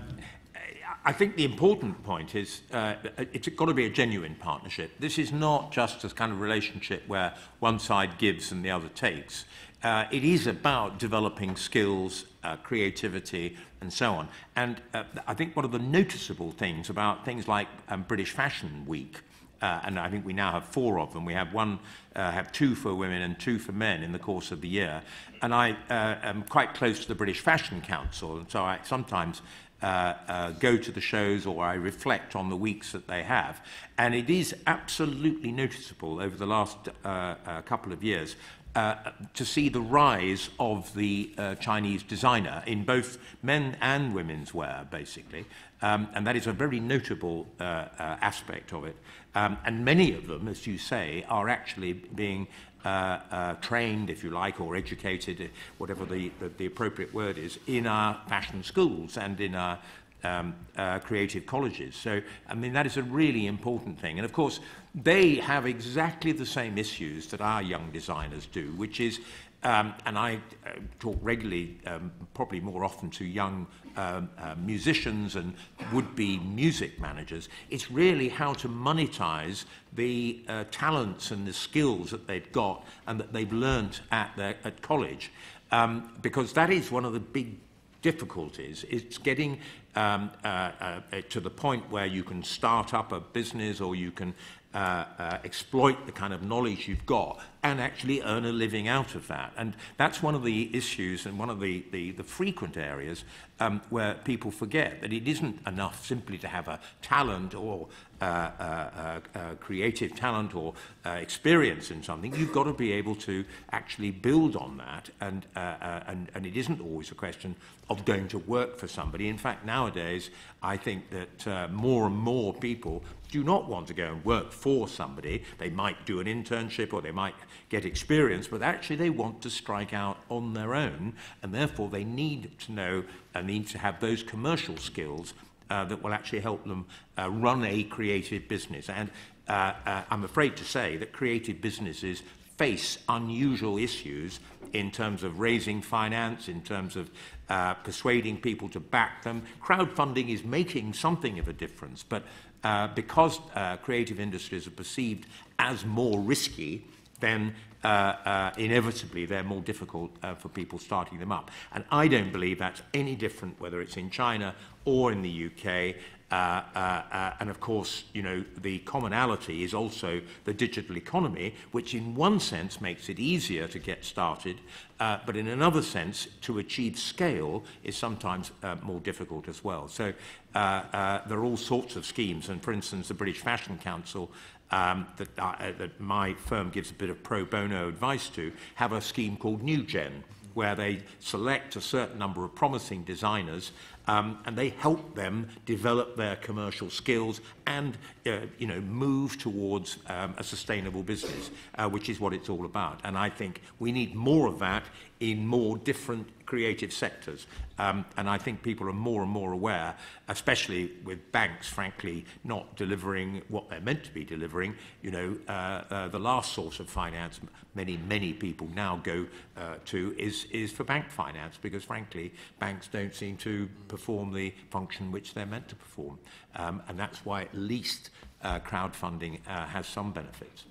I think the important point is uh, it's got to be a genuine partnership. This is not just a kind of relationship where one side gives and the other takes. Uh, it is about developing skills, uh, creativity, and so on. And uh, I think one of the noticeable things about things like um, British Fashion Week, uh, and I think we now have four of them. We have one, uh, have two for women and two for men in the course of the year. And I uh, am quite close to the British Fashion Council, and so I sometimes uh, uh, go to the shows or I reflect on the weeks that they have. And it is absolutely noticeable over the last uh, uh, couple of years uh, to see the rise of the uh, Chinese designer in both men and women's wear, basically. Um, and that is a very notable uh, uh, aspect of it. Um, and many of them, as you say, are actually being uh, uh, trained, if you like, or educated, uh, whatever the, the, the appropriate word is, in our fashion schools and in our um, uh, creative colleges. So, I mean, that is a really important thing. And of course, they have exactly the same issues that our young designers do, which is um, and I uh, talk regularly, um, probably more often to young um, uh, musicians and would-be music managers, it's really how to monetize the uh, talents and the skills that they've got and that they've learnt at, their, at college. Um, because that is one of the big difficulties. It's getting um, uh, uh, to the point where you can start up a business or you can uh, uh, exploit the kind of knowledge you've got and actually earn a living out of that. And that's one of the issues and one of the, the, the frequent areas um, where people forget that it isn't enough simply to have a talent or uh, uh, uh, uh creative talent or uh, experience in something. You've got to be able to actually build on that. And, uh, uh, and, and it isn't always a question of going to work for somebody. In fact, nowadays, I think that uh, more and more people do not want to go and work for somebody. They might do an internship or they might get experience, but actually they want to strike out on their own, and therefore they need to know and need to have those commercial skills uh, that will actually help them uh, run a creative business. And uh, uh, I'm afraid to say that creative businesses face unusual issues in terms of raising finance, in terms of uh, persuading people to back them. Crowdfunding is making something of a difference, but uh, because uh, creative industries are perceived as more risky, then uh, uh, inevitably they're more difficult uh, for people starting them up. And I don't believe that's any different whether it's in China or in the UK. Uh, uh, uh, and of course, you know, the commonality is also the digital economy, which in one sense makes it easier to get started, uh, but in another sense, to achieve scale is sometimes uh, more difficult as well. So uh, uh, there are all sorts of schemes, and for instance, the British Fashion Council um, that, uh, that my firm gives a bit of pro bono advice to, have a scheme called New Gen, where they select a certain number of promising designers um, and they help them develop their commercial skills and uh, you know move towards um, a sustainable business, uh, which is what it's all about. And I think we need more of that in more different creative sectors. Um, and I think people are more and more aware, especially with banks, frankly, not delivering what they're meant to be delivering. You know, uh, uh, the last source of finance many, many people now go uh, to is, is for bank finance because, frankly, banks don't seem to perform the function which they're meant to perform. Um, and that's why at least uh, crowdfunding uh, has some benefits.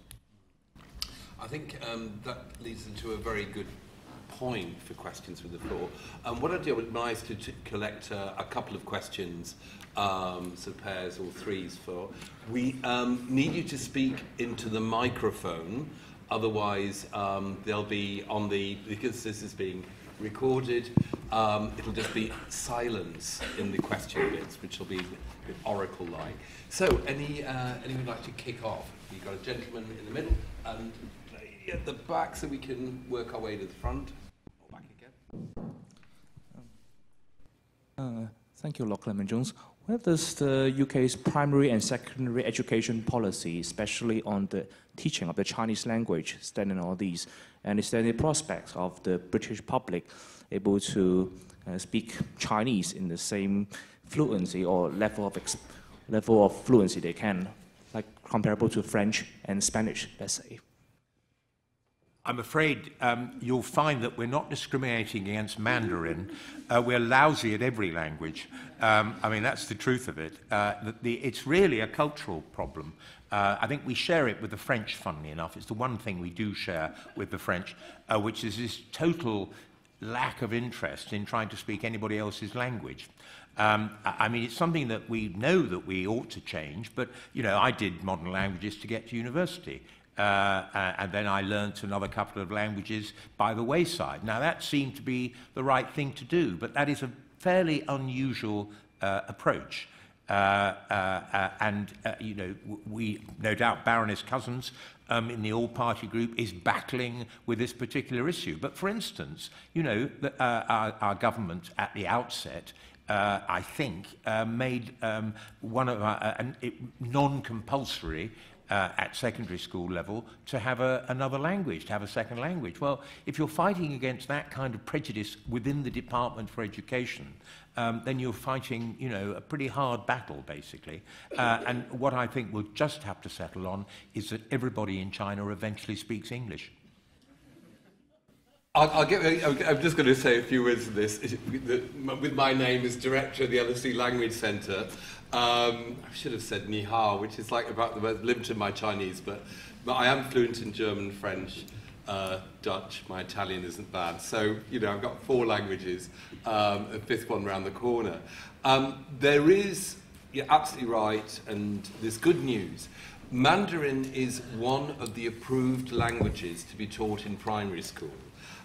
I think um, that leads into a very good point for questions from the floor. Um, what I'd do, would be nice to, to collect uh, a couple of questions, um, so pairs or threes for. We um, need you to speak into the microphone, otherwise um, they'll be on the, because this is being recorded, um, it'll just be silence in the question bits, which will be oracle-like. So, any uh, anyone like to kick off? You've got a gentleman in the middle and at the back so we can work our way to the front. Uh, thank you, Lord Clement Jones. Where does the UK's primary and secondary education policy, especially on the teaching of the Chinese language, stand in all these? And is there any prospects of the British public able to uh, speak Chinese in the same fluency or level of level of fluency they can, like comparable to French and Spanish, let's say? I'm afraid um, you'll find that we're not discriminating against Mandarin. Uh, we're lousy at every language. Um, I mean, that's the truth of it. Uh, the, the, it's really a cultural problem. Uh, I think we share it with the French, funnily enough. It's the one thing we do share with the French, uh, which is this total lack of interest in trying to speak anybody else's language. Um, I mean, it's something that we know that we ought to change, but, you know, I did modern languages to get to university. Uh, and then I learnt another couple of languages by the wayside. Now, that seemed to be the right thing to do, but that is a fairly unusual uh, approach. Uh, uh, uh, and, uh, you know, we, no doubt, Baroness Coussins um, in the all-party group is battling with this particular issue. But, for instance, you know, the, uh, our, our government at the outset uh, I think, uh, made um, one of our, uh, non-compulsory uh, at secondary school level to have a, another language, to have a second language. Well, if you're fighting against that kind of prejudice within the Department for Education, um, then you're fighting, you know, a pretty hard battle, basically. Uh, and what I think we'll just have to settle on is that everybody in China eventually speaks English. I'll, I'll get, I'm just going to say a few words of this. With my name as director of the LSE Language Centre, um, I should have said Ni Hao, which is like about the most limited my Chinese, but, but I am fluent in German, French, uh, Dutch. My Italian isn't bad. So, you know, I've got four languages, um, a fifth one around the corner. Um, there is, you're absolutely right, and there's good news. Mandarin is one of the approved languages to be taught in primary school.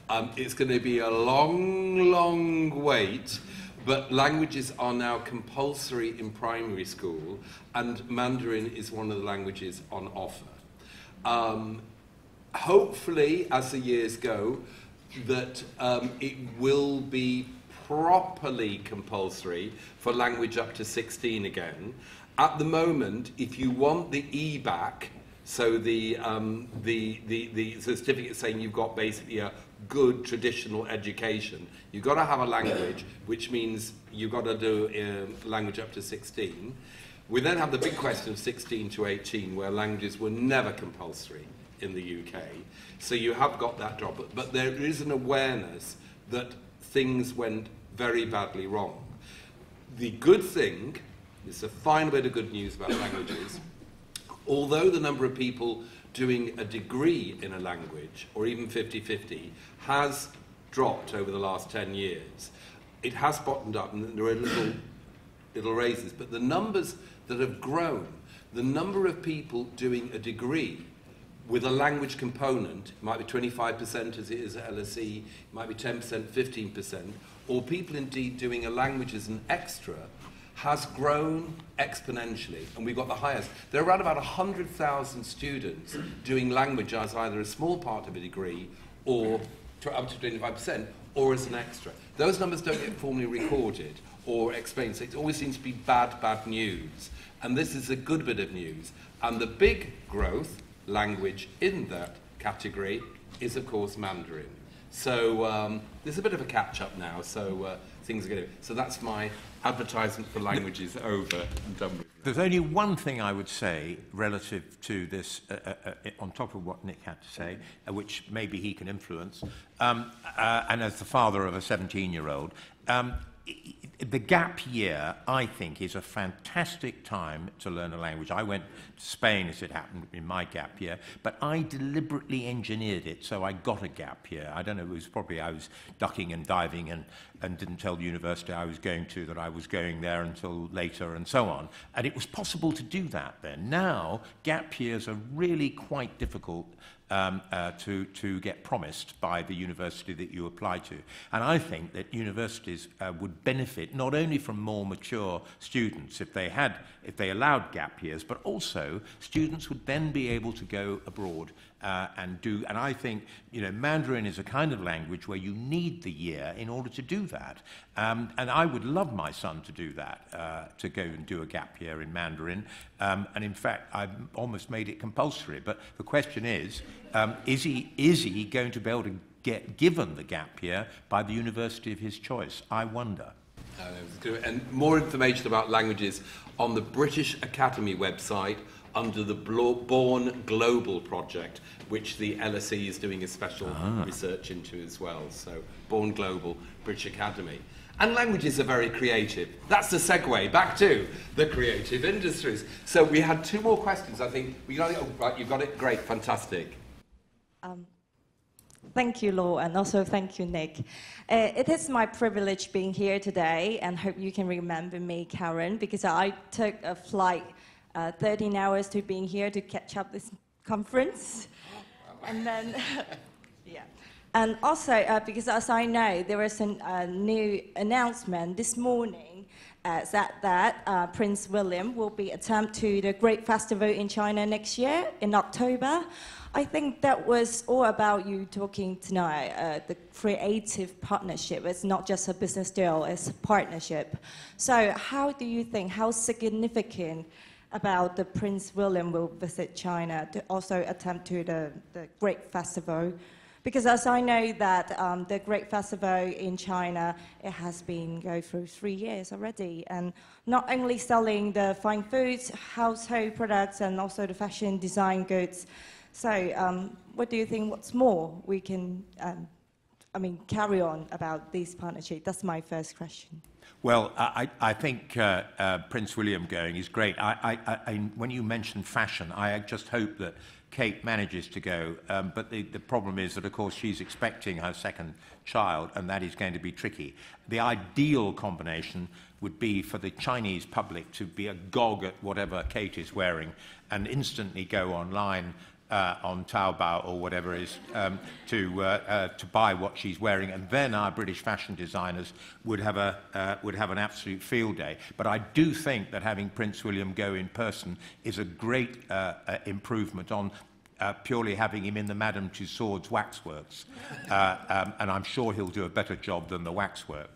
Um, it's going to be a long, long wait, but languages are now compulsory in primary school, and Mandarin is one of the languages on offer. Um, hopefully, as the years go, that um, it will be properly compulsory for language up to 16 again. At the moment, if you want the E back, so the, um, the, the, the certificate saying you've got basically a good traditional education. You've got to have a language, which means you've got to do uh, language up to 16. We then have the big question of 16 to 18, where languages were never compulsory in the UK. So you have got that drop. But there is an awareness that things went very badly wrong. The good thing, it's a fine bit of good news about languages, although the number of people doing a degree in a language, or even 50 50, has dropped over the last 10 years. It has bottomed up, and there are little, little raises, but the numbers that have grown, the number of people doing a degree with a language component, it might be 25% as it is at LSE, it might be 10%, 15%, or people indeed doing a language as an extra, has grown exponentially, and we've got the highest. There are around about 100,000 students doing language as either a small part of a degree or to up to 25%, or as an extra. Those numbers don't get formally recorded or explained, so it always seems to be bad, bad news. And this is a good bit of news. And the big growth language in that category is, of course, Mandarin. So um, there's a bit of a catch up now, so uh, things are going to. So that's my advertisement for languages over and done with. There's only one thing I would say relative to this, uh, uh, uh, on top of what Nick had to say, uh, which maybe he can influence, um, uh, and as the father of a 17-year-old, um, the gap year, I think, is a fantastic time to learn a language. I went to Spain, as it happened, in my gap year, but I deliberately engineered it so I got a gap year. I don't know, it was probably I was ducking and diving and, and didn't tell the university I was going to that I was going there until later and so on. And it was possible to do that then. Now, gap years are really quite difficult um, uh, to, to get promised by the university that you apply to. And I think that universities uh, would benefit not only from more mature students if they had, if they allowed gap years, but also students would then be able to go abroad uh, and do. And I think you know Mandarin is a kind of language where you need the year in order to do that. Um, and I would love my son to do that, uh, to go and do a gap year in Mandarin. Um, and in fact, I've almost made it compulsory. But the question is, um, is he is he going to be able to get given the gap year by the university of his choice? I wonder. Uh, and more information about languages on the British Academy website under the Born Global project, which the LSE is doing a special ah. research into as well. So, Born Global, British Academy. And languages are very creative. That's the segue back to the creative industries. So we had two more questions. I think we got it. Oh, right, you got it. Great, fantastic. Um, thank you, Law, and also thank you, Nick. Uh, it is my privilege being here today, and hope you can remember me, Karen, because I took a flight uh, 13 hours to being here to catch up this conference. And then, yeah. And also, uh, because as I know, there was a uh, new announcement this morning uh, that, that uh, Prince William will be attempt to the Great Festival in China next year in October. I think that was all about you talking tonight, uh, the creative partnership. It's not just a business deal, it's a partnership. So how do you think, how significant about the Prince William will visit China to also attempt to the, the Great Festival. Because as I know that um, the Great Festival in China, it has been going through three years already, and not only selling the fine foods, household products, and also the fashion design goods. So um, what do you think, what's more we can um, I mean, carry on about this partnership? That's my first question. Well, I, I think uh, uh, Prince William going is great. I, I, I, when you mentioned fashion, I just hope that Kate manages to go. Um, but the, the problem is that, of course, she's expecting her second child, and that is going to be tricky. The ideal combination would be for the Chinese public to be agog at whatever Kate is wearing and instantly go online uh, on Taobao or whatever it is um, to, uh, uh, to buy what she's wearing. And then our British fashion designers would have, a, uh, would have an absolute field day. But I do think that having Prince William go in person is a great uh, uh, improvement on uh, purely having him in the Madame Tussauds waxworks. Uh, um, and I'm sure he'll do a better job than the waxwork.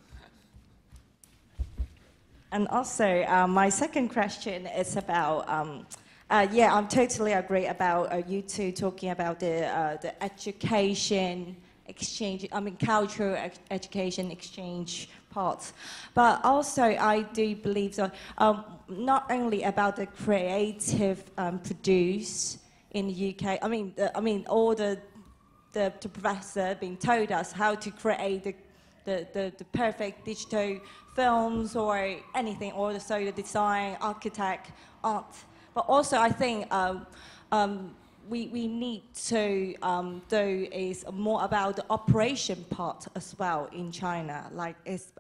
And also, uh, my second question is about um, uh, yeah, I'm totally agree about uh, you two talking about the, uh, the education exchange, I mean, cultural ed education exchange parts. But also, I do believe that um, not only about the creative um, produce in the UK, I mean, the, I mean, all the, the, the professor being told us how to create the, the, the, the perfect digital films or anything, or the, so the design, architect, art, but also, I think um, um, we, we need to um, do is more about the operation part as well in China, like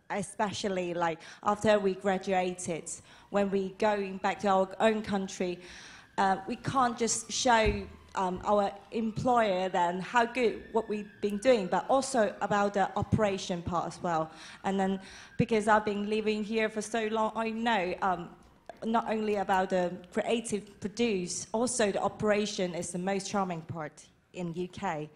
especially like after we graduated, when we going back to our own country, uh, we can't just show um, our employer then how good what we've been doing, but also about the operation part as well. And then because I've been living here for so long, I know um, not only about the creative produce, also the operation is the most charming part in UK.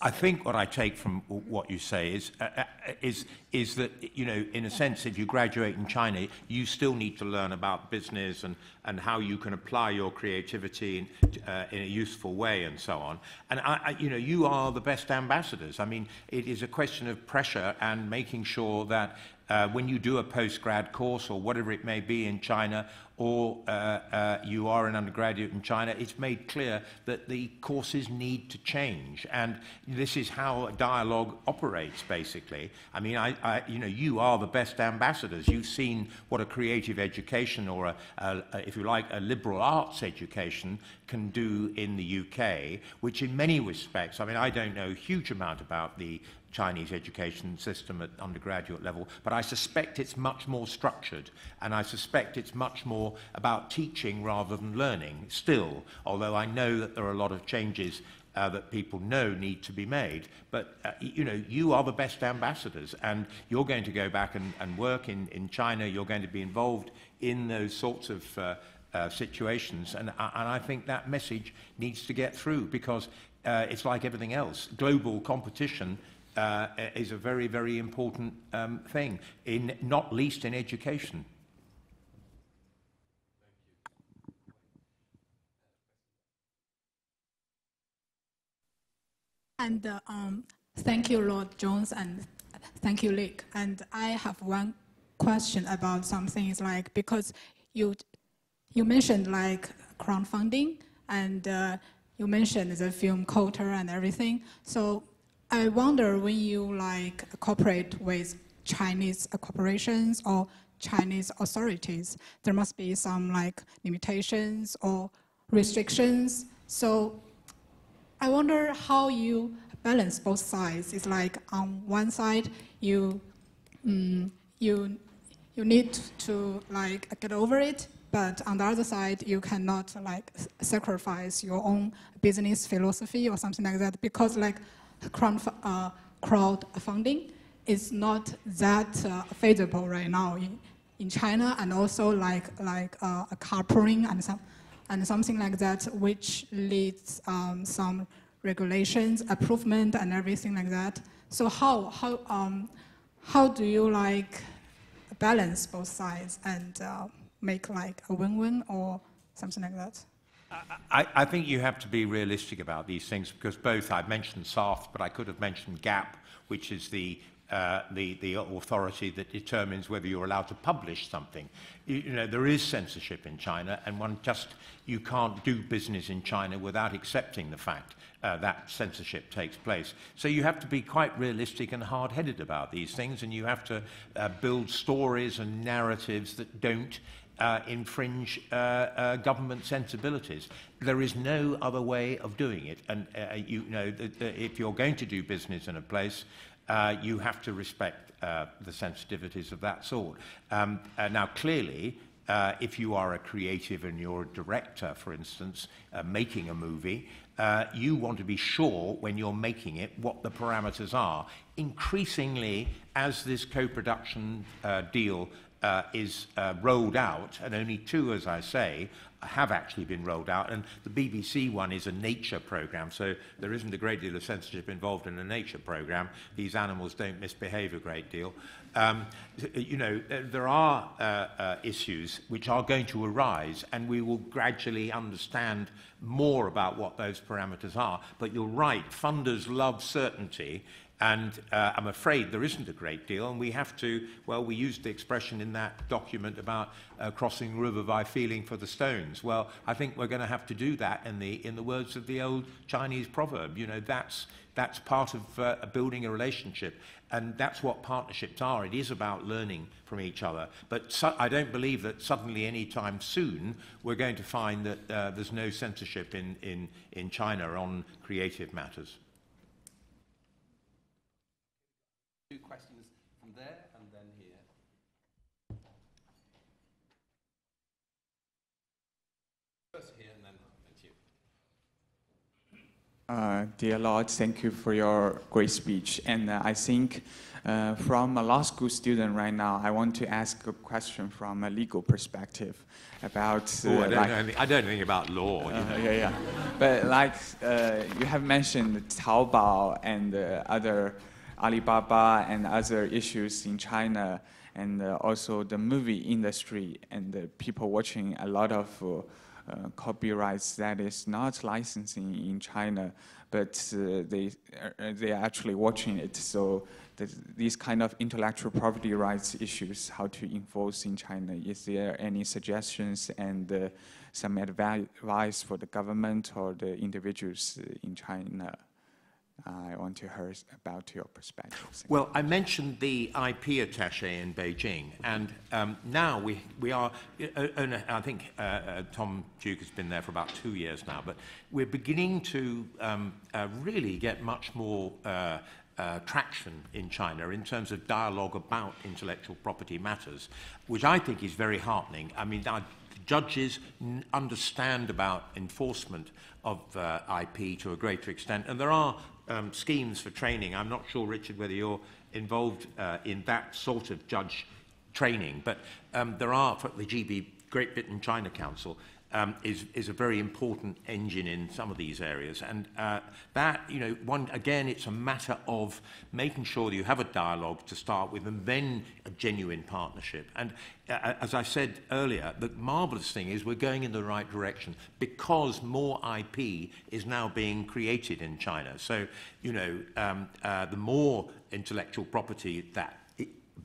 I think what I take from what you say is, uh, uh, is, is that, you know, in a sense, if you graduate in China, you still need to learn about business and, and how you can apply your creativity in, uh, in a useful way and so on. And, I, I, you know, you are the best ambassadors. I mean, it is a question of pressure and making sure that uh, when you do a postgrad course or whatever it may be in China, or uh, uh, you are an undergraduate in China, it's made clear that the courses need to change. And this is how dialogue operates, basically. I mean, I, I, you know, you are the best ambassadors. You've seen what a creative education or, a, a, a, if you like, a liberal arts education can do in the UK, which in many respects, I mean, I don't know a huge amount about the Chinese education system at undergraduate level, but I suspect it's much more structured, and I suspect it's much more about teaching rather than learning still, although I know that there are a lot of changes uh, that people know need to be made. But, uh, you know, you are the best ambassadors, and you're going to go back and, and work in, in China, you're going to be involved in those sorts of uh, uh, situations, and, uh, and I think that message needs to get through because uh, it's like everything else. Global competition uh, is a very, very important um, thing, in, not least in education. And uh, um, thank you, Lord Jones, and thank you, Nick. And I have one question about something. Is like because you you mentioned like crowdfunding, and uh, you mentioned the film quota and everything. So I wonder when you like cooperate with Chinese corporations or Chinese authorities, there must be some like limitations or restrictions. So I wonder how you balance both sides. It's like on one side you um, you you need to like get over it, but on the other side you cannot like sacrifice your own business philosophy or something like that because like crowdfunding is not that uh, feasible right now in, in China, and also like like uh, a carpooling and some and something like that, which leads um, some regulations, improvement, and everything like that. So how how um, how do you like balance both sides and uh, make like a win-win or something like that? I, I, think you have to be realistic about these things because both, I've mentioned SARFT, but I could have mentioned GAP, which is the uh, the, the authority that determines whether you're allowed to publish something. You, you, know, there is censorship in China, and one just, you can't do business in China without accepting the fact uh, that censorship takes place. So you have to be quite realistic and hard-headed about these things, and you have to uh, build stories and narratives that don't uh, infringe uh, uh, government sensibilities. There is no other way of doing it. And uh, you know, the, if you're going to do business in a place, uh, you have to respect uh, the sensitivities of that sort. Um, uh, now, clearly, uh, if you are a creative and you're a director, for instance, uh, making a movie, uh, you want to be sure when you're making it what the parameters are. Increasingly, as this co-production uh, deal uh, is uh, rolled out, and only two, as I say, have actually been rolled out. And the BBC one is a nature program, so there isn't a great deal of censorship involved in a nature program. These animals don't misbehave a great deal. Um, you know, there are uh, uh, issues which are going to arise, and we will gradually understand more about what those parameters are. But you're right, funders love certainty, And uh, I'm afraid there isn't a great deal, and we have to, well, we used the expression in that document about uh, crossing the river by feeling for the stones. Well, I think we're going to have to do that in the, in the words of the old Chinese proverb. You know, that's, that's part of uh, building a relationship, and that's what partnerships are. It is about learning from each other. But I don't believe that suddenly, anytime soon, we're going to find that uh, there's no censorship in, in, in China on creative matters. Two questions from there and then here. First here and then to you. Uh, dear Lord, thank you for your great speech. And uh, I think uh, from a law school student right now, I want to ask a question from a legal perspective about. Ooh, I, don't like, know anything, I don't know anything about law. You uh, know? Yeah, yeah. But like uh, you have mentioned Taobao and other Alibaba and other issues in China, and uh, also the movie industry and uh, people watching a lot of uh, copyrights that is not licensing in China, but uh, they uh, they are actually watching it. So these kind of intellectual property rights issues, how to enforce in China? Is there any suggestions and uh, some advice for the government or the individuals in China? I want to hear about your perspective. Well, I mentioned the IP attaché in Beijing, and um, now we, we are, uh, uh, I think uh, uh, Tom Duke has been there for about two years now, but we're beginning to um, uh, really get much more uh, uh, traction in China in terms of dialogue about intellectual property matters, which I think is very heartening. I mean, our judges understand about enforcement of uh, IP to a greater extent, and there are um, schemes for training. I'm not sure, Richard, whether you're involved uh, in that sort of judge training, but um, there are, for the GB Great Britain China Council, um, is, is a very important engine in some of these areas. And uh, that, you know, one, again, it's a matter of making sure that you have a dialogue to start with and then a genuine partnership. And uh, as I said earlier, the marvelous thing is we're going in the right direction because more IP is now being created in China. So, you know, um, uh, the more intellectual property that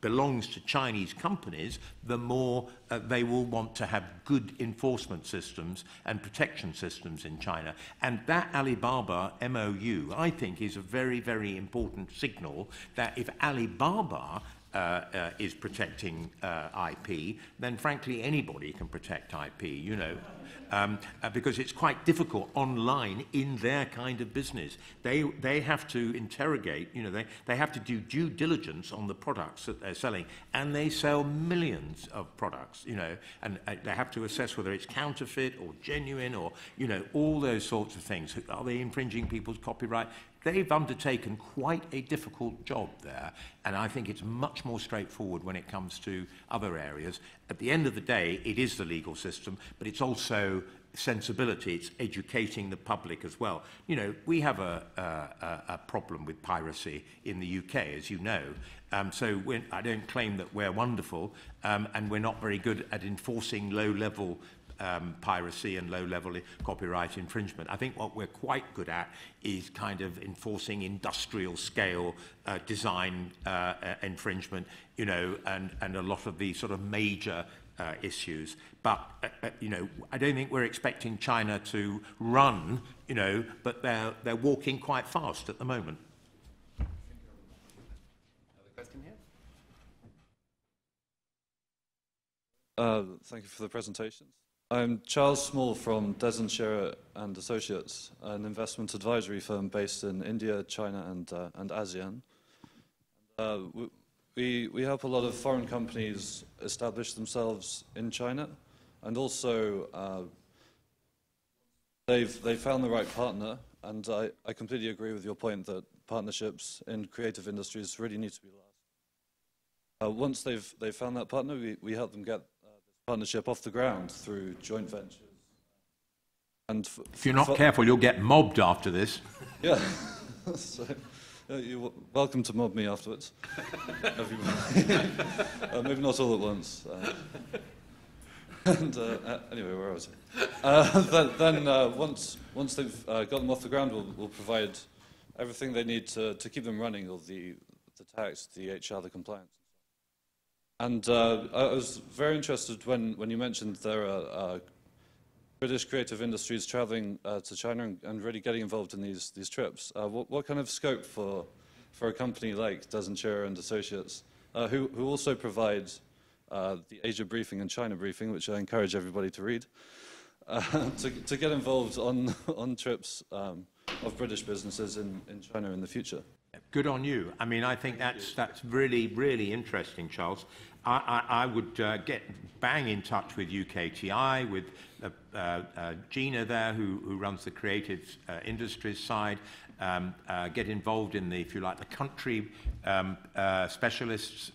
belongs to Chinese companies, the more uh, they will want to have good enforcement systems and protection systems in China. And that Alibaba MOU, I think, is a very, very important signal that if Alibaba uh, uh, is protecting uh, IP, then frankly anybody can protect IP, you know um, uh, because it's quite difficult online in their kind of business. They, they have to interrogate, you know, they, they have to do due diligence on the products that they're selling, and they sell millions of products, you know, and uh, they have to assess whether it's counterfeit or genuine or, you know, all those sorts of things. Are they infringing people's copyright? They've undertaken quite a difficult job there, and I think it's much more straightforward when it comes to other areas. At the end of the day, it is the legal system, but it's also sensibility, it's educating the public as well. You know, we have a, a, a problem with piracy in the UK, as you know. Um, so I don't claim that we're wonderful, um, and we're not very good at enforcing low-level um, piracy and low-level copyright infringement. I think what we're quite good at is kind of enforcing industrial scale uh, design uh, uh, infringement, you know, and, and a lot of the sort of major uh, issues. But, uh, uh, you know, I don't think we're expecting China to run, you know, but they're, they're walking quite fast at the moment. Uh, thank you for the presentations. I'm Charles Small from Dezan Shira and Associates, an investment advisory firm based in India, China, and, uh, and ASEAN. Uh, we, we help a lot of foreign companies establish themselves in China, and also uh, they've, they found the right partner, and I, I completely agree with your point that partnerships in creative industries really need to be last. Uh, once they've, they've found that partner, we, we help them get partnership off the ground through joint ventures. And if you're not careful, you'll get mobbed after this. Yeah. so, uh, you're welcome to mob me afterwards. uh, maybe not all at once. Uh, and uh, uh, anyway, where was I? Then, then once once they've got them off the ground, we'll, we'll provide everything they need to, to keep them running, all the the tax, the HR, the compliance. And uh, I was very interested when, when you mentioned there are British creative industries traveling uh, to China and, and, really getting involved in these, these trips. Uh, what, what, kind of scope for, for a company like Dezan Associates, uh, who, who also provide uh, the Asia briefing and China briefing, which I encourage everybody to read, to, to get involved on, on trips um, of British businesses in, in China in the future? Good on you. I mean, I think that's, that's really, really interesting, Charles. I, I, I would uh, get bang in touch with UKTI, with uh, uh, uh, Gina there, who, who runs the creative uh, industries side, um, uh, get involved in the, if you like, the country um, specialists,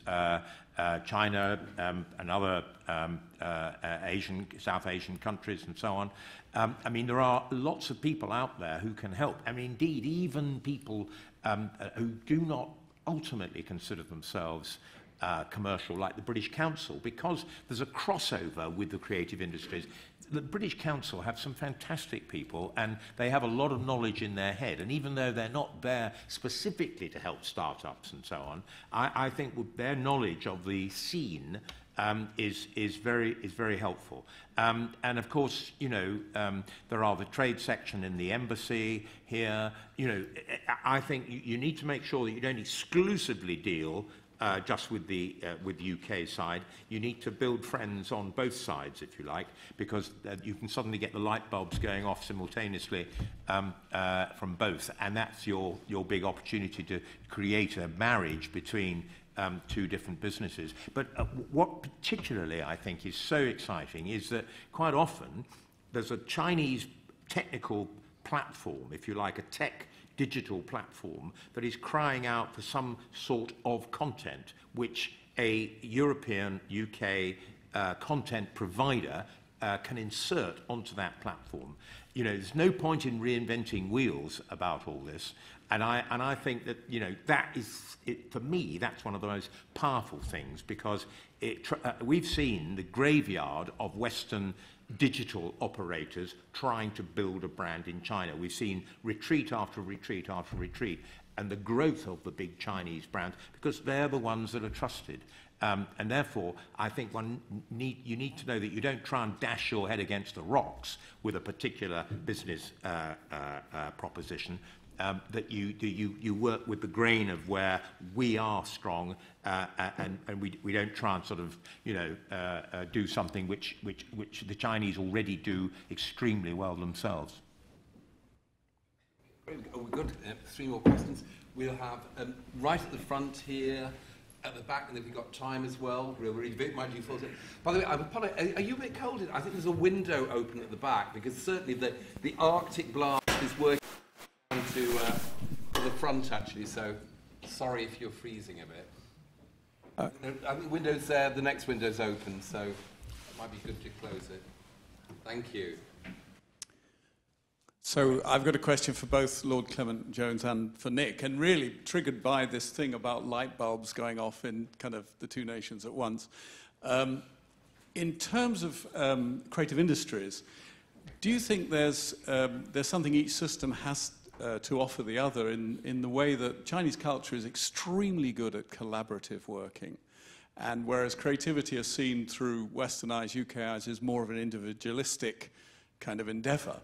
China um, and other um, Asian, South Asian countries and so on. Um, I mean, there are lots of people out there who can help. I mean, indeed, even people um, who do not ultimately consider themselves uh, commercial like the British Council because there's a crossover with the creative industries. The British Council have some fantastic people and they have a lot of knowledge in their head. And even though they're not there specifically to help startups and so on, I, I think their knowledge of the scene um, is, is, very, is very helpful. Um, and of course, you know, um, there are the trade section in the embassy here. You know, I think you, you need to make sure that you don't exclusively deal uh, just with the, uh, with the UK side. You need to build friends on both sides, if you like, because uh, you can suddenly get the light bulbs going off simultaneously um, uh, from both. And that's your, your big opportunity to create a marriage between um, two different businesses. But uh, what particularly I think is so exciting is that quite often there's a Chinese technical platform, if you like, a tech digital platform that is crying out for some sort of content which a European, UK uh, content provider uh, can insert onto that platform. You know, there's no point in reinventing wheels about all this. And I, and I think that, you know, that is, it, for me, that's one of the most powerful things because it, uh, we've seen the graveyard of Western digital operators trying to build a brand in China. We've seen retreat after retreat after retreat and the growth of the big Chinese brands because they're the ones that are trusted. Um, and therefore, I think one need, you need to know that you don't try and dash your head against the rocks with a particular business uh, uh, uh, proposition, um, that you, you, you work with the grain of where we are strong uh, and, and we, we don't try and sort of, you know, uh, uh, do something which, which, which the Chinese already do extremely well themselves. We've got uh, three more questions. We'll have um, right at the front here, at the back, and if we've got time as well, we'll really bit might do full. By the way, I'm are you a bit cold? I think there's a window open at the back because certainly the, the Arctic blast is working to, uh, to the front actually, so sorry if you're freezing a bit. Uh, I think window's there, the next window's open, so it might be good to close it. Thank you. So I've got a question for both Lord Clement Jones and for Nick, and really triggered by this thing about light bulbs going off in kind of the two nations at once. Um, in terms of um, creative industries, do you think there's, um, there's something each system has uh, to offer the other in, in the way that Chinese culture is extremely good at collaborative working? And whereas creativity is seen through Western eyes, UK eyes, is more of an individualistic kind of endeavor.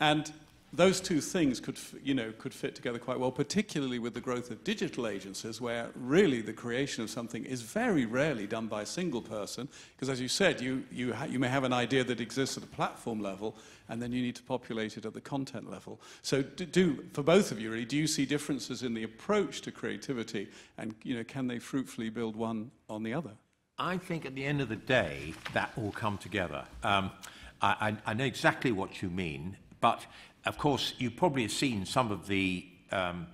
And those two things could, you know, could fit together quite well, particularly with the growth of digital agencies, where really the creation of something is very rarely done by a single person. Because as you said, you, you, you may have an idea that exists at a platform level, and then you need to populate it at the content level. So do, do for both of you, really, do you see differences in the approach to creativity, and you know, can they fruitfully build one on the other? I think at the end of the day, that will come together. Um, I, I, I know exactly what you mean, but of course, you probably have seen some of the um,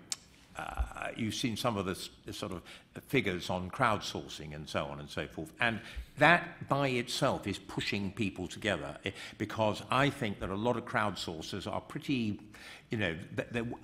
uh, you've seen some of the, sort of figures on crowdsourcing and so on and so forth. And that by itself is pushing people together eh, because I think that a lot of crowdsourcers are pretty, you know,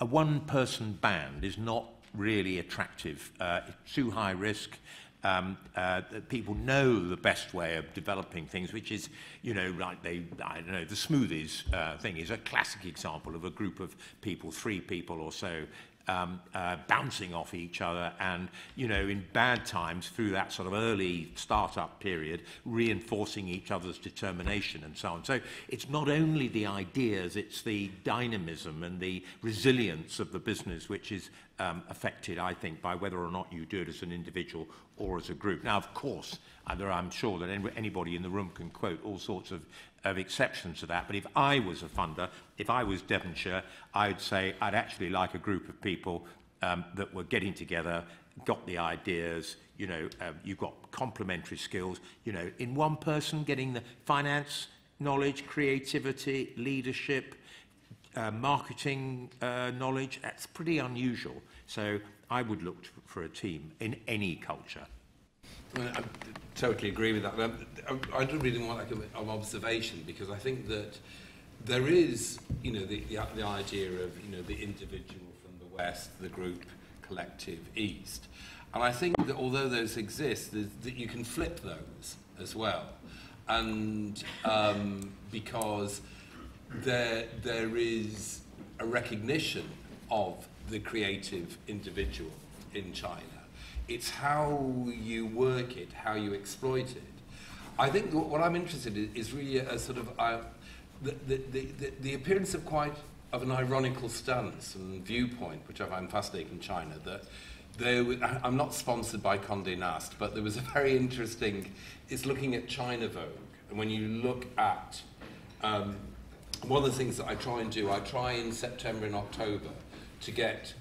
a one person band is not really attractive. Uh, too high risk um, uh, people know the best way of developing things, which is, you know, like they, I don't know, the smoothies uh, thing is a classic example of a group of people, three people or so, um, uh, bouncing off each other and, you know, in bad times through that sort of early startup period, reinforcing each other's determination and so on. So it's not only the ideas, it's the dynamism and the resilience of the business which is um, affected, I think, by whether or not you do it as an individual or as a group. Now, of course, I'm sure that anybody in the room can quote all sorts of, of exceptions to that, but if I was a funder, if I was Devonshire, I'd say I'd actually like a group of people um, that were getting together, got the ideas, you know, um, you've got complementary skills, you know, in one person getting the finance, knowledge, creativity, leadership, uh, marketing uh, knowledge, that's pretty unusual. So I would look for a team in any culture. I totally agree with that. I, don't really want like an observation because I think that there is, you know, the, the, the idea of, you know, the individual from the West, the group, collective, East. And I think that although those exist, that you can flip those as well. And um, because there, there is a recognition of the creative individual in China. It's how you work it, how you exploit it. I think what I'm interested in is really a, sort of uh, the, the, the, the appearance of quite of an ironical stance and viewpoint, which I find fascinating in China, that I'm not sponsored by Condé Nast, but there was a very interesting, it's looking at China Vogue. And when you look at, um, one of the things that I try and do, I try in September and October to get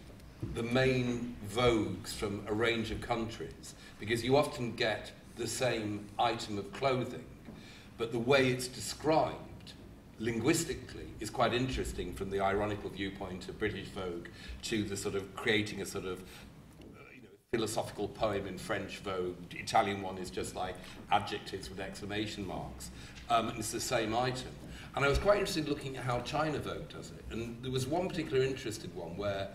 the main vogues from a range of countries because you often get the same item of clothing, but the way it's described linguistically is quite interesting from the ironical viewpoint of British Vogue to the sort of creating a sort of uh, philosophical poem in French Vogue. The Italian one is just like adjectives with exclamation marks. Um, and it's the same item. And I was quite interested in looking at how China Vogue does it. And there was one particular interested one where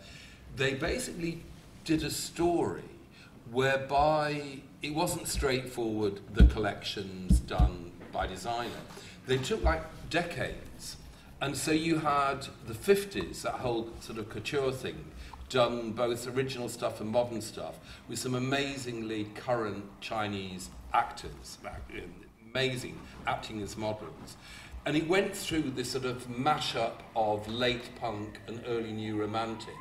they basically did a story whereby it wasn't straightforward the collections done by designer. They took like decades. And so you had the 50s, that whole sort of couture thing, done both original stuff and modern stuff with some amazingly current Chinese actors, amazing, acting as models. And he went through this sort of mashup of late punk and early new romantic.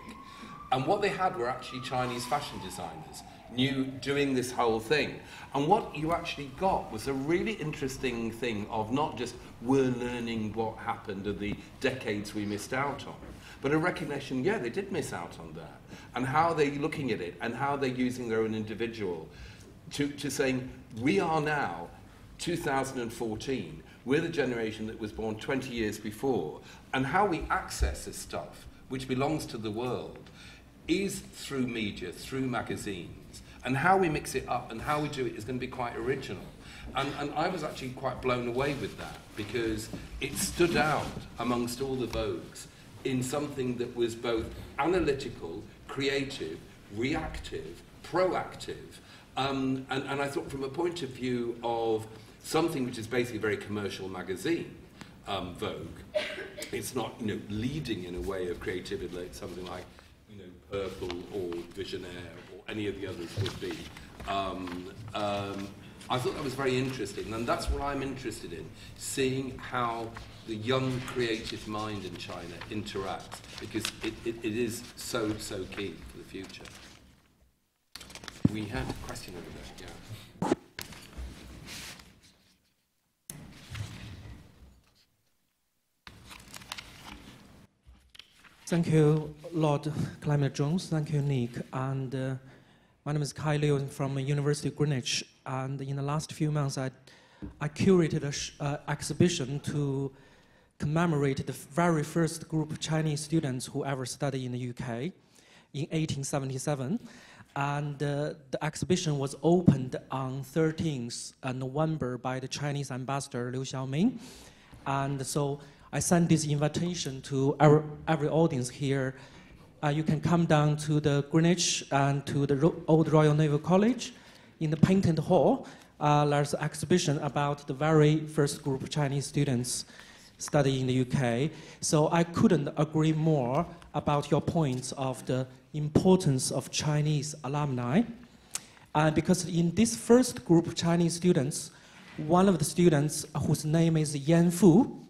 And what they had were actually Chinese fashion designers new doing this whole thing. And what you actually got was a really interesting thing of not just we're learning what happened of the decades we missed out on, but a recognition, yeah, they did miss out on that. And how they're looking at it and how they're using their own individual to, to saying, we are now 2014 we're the generation that was born 20 years before. And how we access this stuff, which belongs to the world, is through media, through magazines. And how we mix it up and how we do it is going to be quite original. And, and I was actually quite blown away with that because it stood out amongst all the Vogues in something that was both analytical, creative, reactive, proactive. Um, and, and I thought from a point of view of something which is basically a very commercial magazine, um, Vogue. It's not, you know, leading in a way of creativity like something like, you know, Purple or Visionaire or any of the others would be. Um, um, I thought that was very interesting, and that's what I'm interested in, seeing how the young creative mind in China interacts, because it, it, it is so, so key for the future. We had a question over there, yeah. Thank you, Lord Clement Jones. Thank you, Nick. And uh, my name is Kai Liu from University of Greenwich. And in the last few months, I, I curated an uh, exhibition to commemorate the very first group of Chinese students who ever studied in the UK in 1877. And uh, the exhibition was opened on 13th November by the Chinese ambassador Liu Xiaoming. And so I send this invitation to our, every audience here. Uh, you can come down to the Greenwich and to the Ro Old Royal Naval College in the Painted Hall. Uh, there's an exhibition about the very first group of Chinese students studying in the UK. So I couldn't agree more about your points of the importance of Chinese alumni. Uh, because in this first group of Chinese students, one of the students whose name is Yan Fu,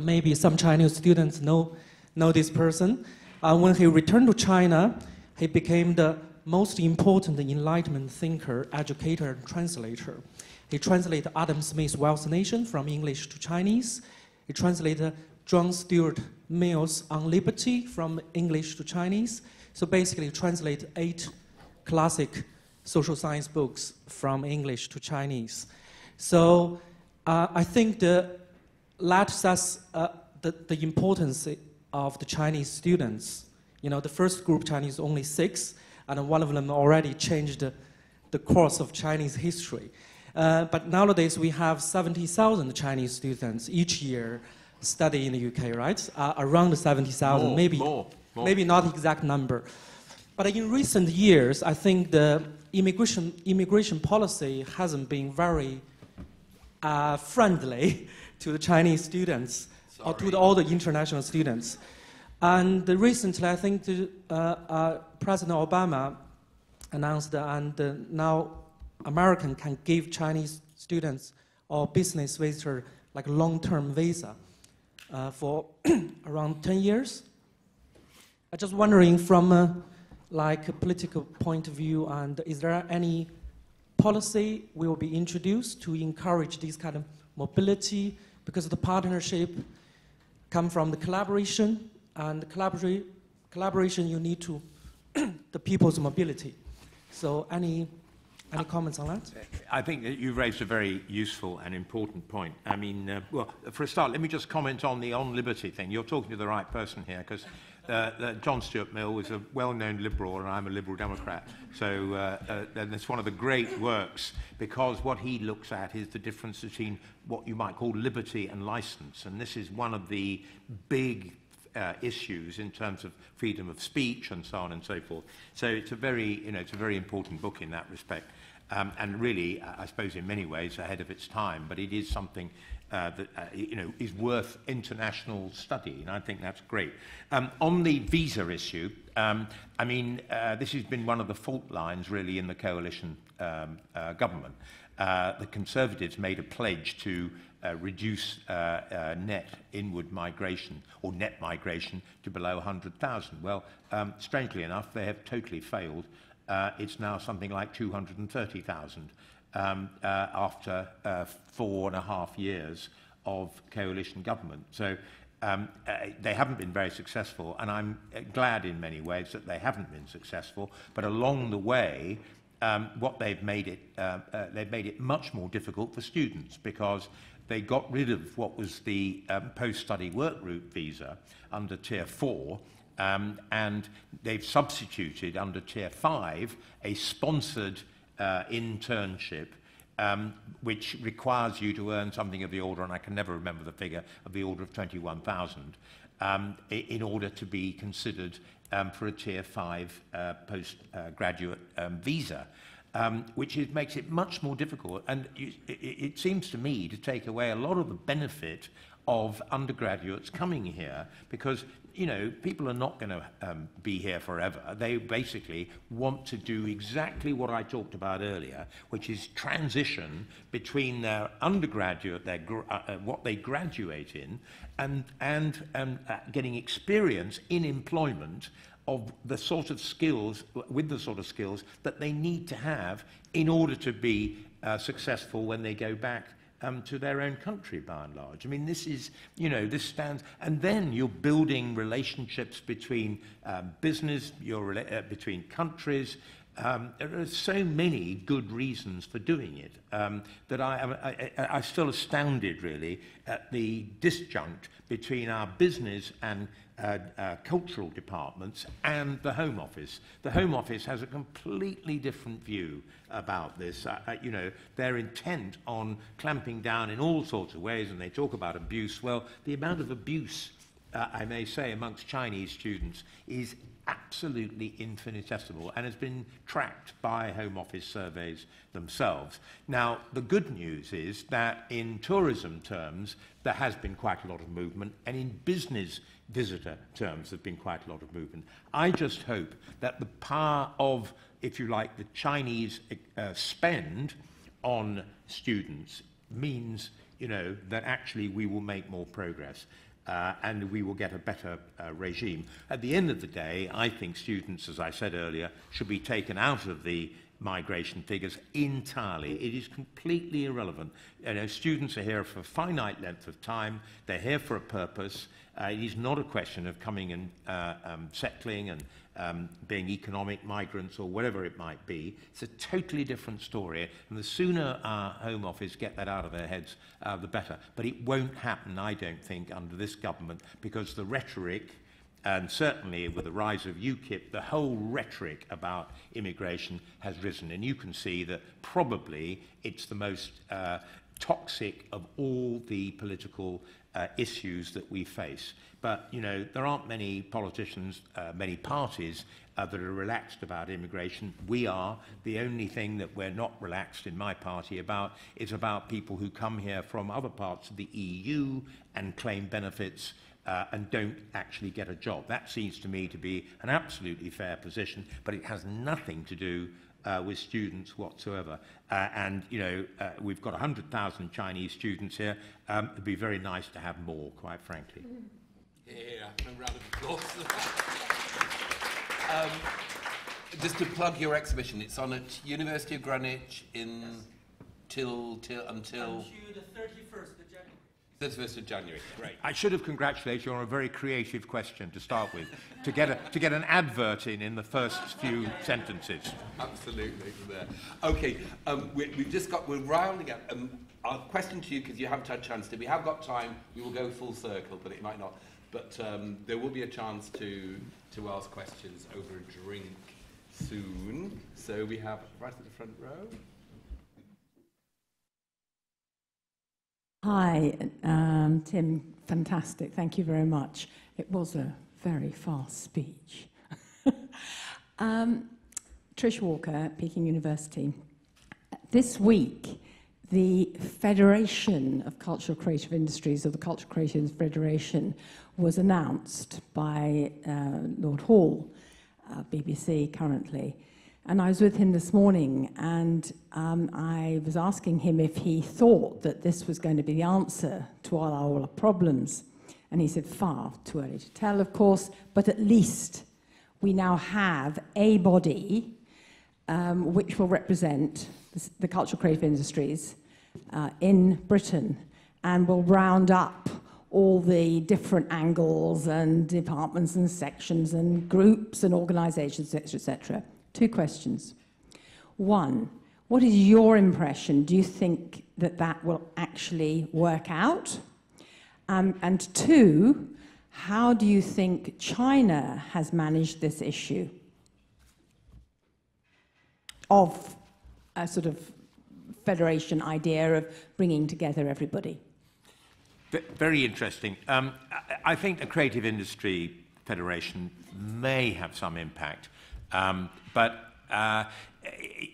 maybe some Chinese students know, know this person. Uh, when he returned to China, he became the most important Enlightenment thinker, educator, and translator. He translated Adam Smith's Wealth Nation from English to Chinese. He translated John Stuart Mill's On Liberty from English to Chinese. So basically, translate eight classic social science books from English to Chinese. So uh, I think the says uh, the, the importance of the Chinese students. You know, the first group Chinese only six, and one of them already changed the, the course of Chinese history. Uh, but nowadays we have 70,000 Chinese students each year study in the UK, right? Uh, around 70,000, maybe, more, more. maybe not exact number. But in recent years, I think the immigration, immigration policy hasn't been very uh, friendly to the Chinese students Sorry. or to the, all the international students. And recently, I think the, uh, uh, President Obama announced that and uh, now American can give Chinese students or business visitors like long-term visa uh, for around 10 years. I'm just wondering from a, like a political point of view, and is there any policy will be introduced to encourage this kind of mobility because the partnership come from the collaboration and the collabora collaboration you need to the people's mobility. So any, any comments on that? I think that you've raised a very useful and important point. I mean, uh, well, for a start, let me just comment on the on liberty thing. You're talking to the right person here because uh, that John Stuart Mill was a well-known liberal, and I'm a liberal Democrat. So, uh, uh, and it's one of the great works because what he looks at is the difference between what you might call liberty and license, and this is one of the big uh, issues in terms of freedom of speech and so on and so forth. So it's a very, you know, it's a very important book in that respect. Um, and really, I suppose in many ways ahead of its time, but it is something uh, that uh, you know is worth international study, and I think that's great. Um, on the visa issue, um, I mean, uh, this has been one of the fault lines really in the coalition um, uh, government. Uh, the Conservatives made a pledge to uh, reduce uh, uh, net inward migration or net migration to below 100,000. Well, um, strangely enough, they have totally failed. Uh, it's now something like 230,000 um, uh, after uh, four and a half years of coalition government. So um, uh, they haven't been very successful, and I'm uh, glad in many ways that they haven't been successful. But along the way, um, what they've made it, uh, uh, they've made it much more difficult for students because they got rid of what was the um, post-study work route visa under Tier 4, um, and they've substituted under Tier 5 a sponsored uh, internship um, which requires you to earn something of the order, and I can never remember the figure, of the order of 21,000, um, in order to be considered um, for a Tier 5 uh, postgraduate uh, um, visa. Um, which is, makes it much more difficult. And it, it seems to me to take away a lot of the benefit of undergraduates coming here because you know, people are not going to um, be here forever. They basically want to do exactly what I talked about earlier, which is transition between their undergraduate, their uh, uh, what they graduate in, and, and um, uh, getting experience in employment of the sort of skills, with the sort of skills that they need to have in order to be uh, successful when they go back um, to their own country by and large. I mean, this is, you know, this stands, and then you're building relationships between um, business, your, uh, between countries. Um, there are so many good reasons for doing it um, that I am I, I, still astounded, really, at the disjunct between our business and uh, uh, cultural departments and the Home Office. The Home Office has a completely different view about this. Uh, uh, you know, they're intent on clamping down in all sorts of ways, and they talk about abuse. Well, the amount of abuse, uh, I may say, amongst Chinese students is absolutely infinitesimal and has been tracked by Home Office surveys themselves. Now, the good news is that in tourism terms, there has been quite a lot of movement, and in business visitor terms, there's been quite a lot of movement. I just hope that the power of, if you like, the Chinese uh, spend on students means, you know, that actually we will make more progress. Uh, and we will get a better uh, regime. At the end of the day, I think students, as I said earlier, should be taken out of the migration figures entirely. It is completely irrelevant. You know, students are here for a finite length of time. They're here for a purpose. Uh, it is not a question of coming and uh, um, settling and um, being economic migrants or whatever it might be. It's a totally different story. And the sooner our Home Office get that out of their heads, uh, the better. But it won't happen, I don't think, under this government because the rhetoric and certainly with the rise of UKIP, the whole rhetoric about immigration has risen. And you can see that probably it's the most uh, toxic of all the political uh, issues that we face. But, you know, there aren't many politicians, uh, many parties uh, that are relaxed about immigration. We are. The only thing that we're not relaxed in my party about is about people who come here from other parts of the EU and claim benefits uh, and don't actually get a job. That seems to me to be an absolutely fair position, but it has nothing to do uh, with students whatsoever. Uh, and, you know, uh, we've got 100,000 Chinese students here. Um, it'd be very nice to have more, quite frankly. Yeah, a round of applause. um, just to plug your exhibition, it's on at University of Greenwich in yes. till, till until... Until the 31st 31st of January. Great. I should have congratulated you on a very creative question to start with, to get, a, to get an advert in in the first few sentences. Absolutely. There. Okay, um, we, have just got, we're rounding up. Um, our question to you, because you haven't had a chance to, we have got time, we will go full circle, but it might not. But um, there will be a chance to, to ask questions over a drink soon. So we have right at the front row. Hi, um, Tim, fantastic. Thank you very much. It was a very fast speech. um, Trish Walker, Peking University. This week, the Federation of Cultural Creative Industries, or the Cultural Creative Federation, was announced by uh, Lord Hall, uh, BBC currently. And I was with him this morning, and um, I was asking him if he thought that this was going to be the answer to all our, all our problems. And he said, far too early to tell, of course, but at least we now have a body um, which will represent the, cultural creative industries uh, in Britain and will round up all the different angles and departments and sections and groups and organizations, etc., etc. Two questions. One, what is your impression? Do you think that that will actually work out? Um, and two, how do you think China has managed this issue of a sort of federation idea of bringing together everybody? Very interesting. Um, I think the Creative Industry Federation may have some impact. Um, but uh,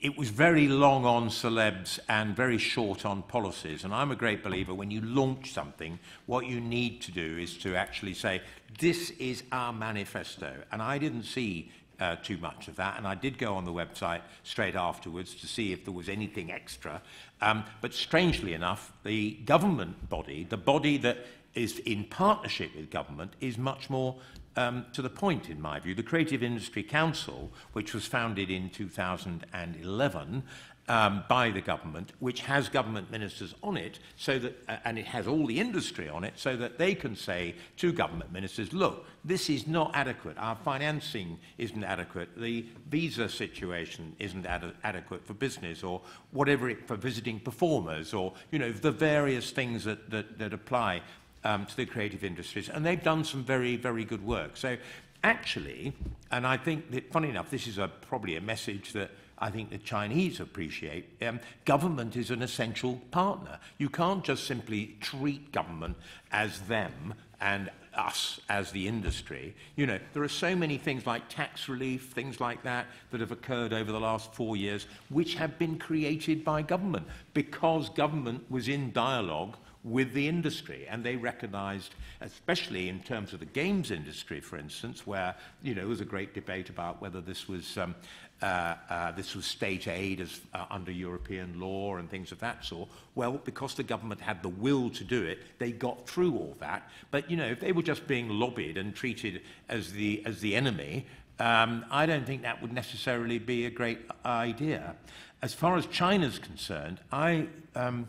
it was very long on celebs and very short on policies. And I'm a great believer when you launch something, what you need to do is to actually say, this is our manifesto. And I didn't see uh, too much of that. And I did go on the website straight afterwards to see if there was anything extra. Um, but strangely enough, the government body, the body that is in partnership with government, is much more um, to the point, in my view. The Creative Industry Council, which was founded in 2011, um, by the government, which has government ministers on it, so that, uh, and it has all the industry on it, so that they can say to government ministers, look, this is not adequate. Our financing isn't adequate. The visa situation isn't ad adequate for business or whatever it, for visiting performers or, you know, the various things that, that, that apply um, to the creative industries. And they've done some very, very good work. So actually, and I think that, funny enough, this is a, probably a message that I think the Chinese appreciate, um, government is an essential partner. You can't just simply treat government as them and us as the industry. You know, there are so many things like tax relief, things like that, that have occurred over the last four years, which have been created by government because government was in dialogue with the industry and they recognized especially in terms of the games industry for instance where you know there was a great debate about whether this was um, uh, uh, this was state aid as, uh, under European law and things of that sort. Well, because the government had the will to do it, they got through all that. But, you know, if they were just being lobbied and treated as the, as the enemy, um, I don't think that would necessarily be a great idea. As far as China's concerned, I, um,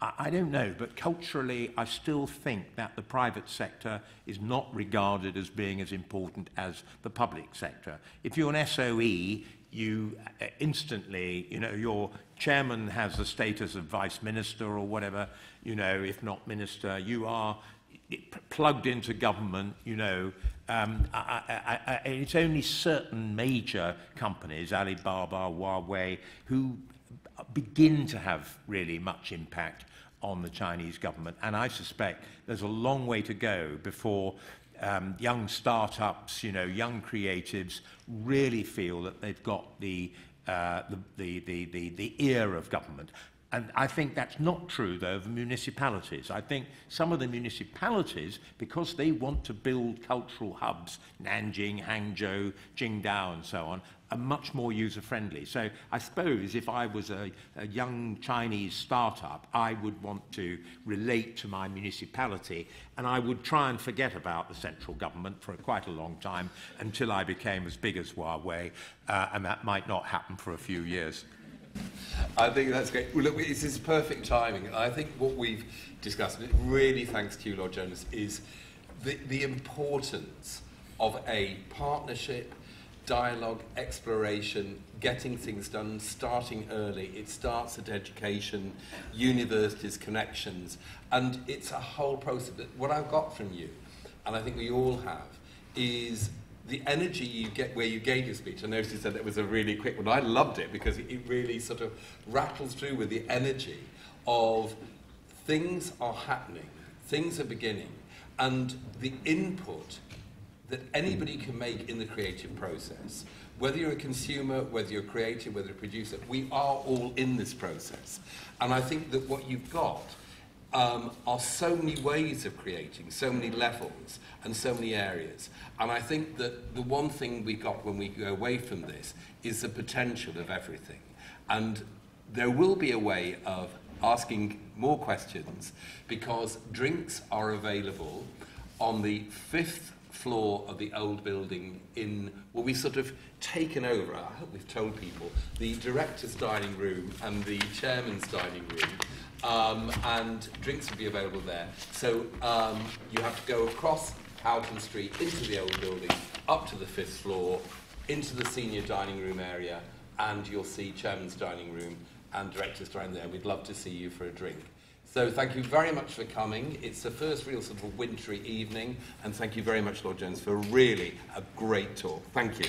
I don't know, but culturally, I still think that the private sector is not regarded as being as important as the public sector. If you're an SOE, you uh, instantly, you know, your chairman has the status of vice minister or whatever, you know, if not minister, you are plugged into government, you know, um, I, I, I, it's only certain major companies, Alibaba, Huawei, who begin to have really much impact on the Chinese government. And I suspect there's a long way to go before um, young startups, you know, young creatives really feel that they've got the, uh, the, the, the, the ear of government. And I think that's not true, though, of municipalities. I think some of the municipalities, because they want to build cultural hubs, Nanjing, Hangzhou, Qingdao, and so on, are much more user-friendly. So I suppose if I was a, a young Chinese startup, I would want to relate to my municipality, and I would try and forget about the central government for quite a long time until I became as big as Huawei, uh, and that might not happen for a few years. I think that's great. Well, look, this is perfect timing. I think what we've discussed, and it really thanks to you, Lord Jones, is the, the importance of a partnership, dialogue, exploration, getting things done, starting early. It starts at education, universities, connections, and it's a whole process. What I've got from you, and I think we all have, is the energy you get where you gave your speech, I noticed you said it was a really quick one. I loved it because it really sort of rattles through with the energy of things are happening, things are beginning, and the input that anybody can make in the creative process, whether you're a consumer, whether you're a creative, whether you're a producer, we are all in this process. And I think that what you've got um, are so many ways of creating, so many levels and so many areas. And I think that the one thing we got when we go away from this is the potential of everything. And there will be a way of asking more questions because drinks are available on the fifth floor of the old building in, well, we've sort of taken over, I hope we've told people, the director's dining room and the chairman's dining room um, and drinks will be available there. So um, you have to go across Houghton Street into the old building, up to the fifth floor, into the senior dining room area, and you'll see chairman's dining room and director's dining there. We'd love to see you for a drink. So thank you very much for coming. It's the first real sort of wintry evening, and thank you very much, Lord Jones, for really a great talk. Thank you.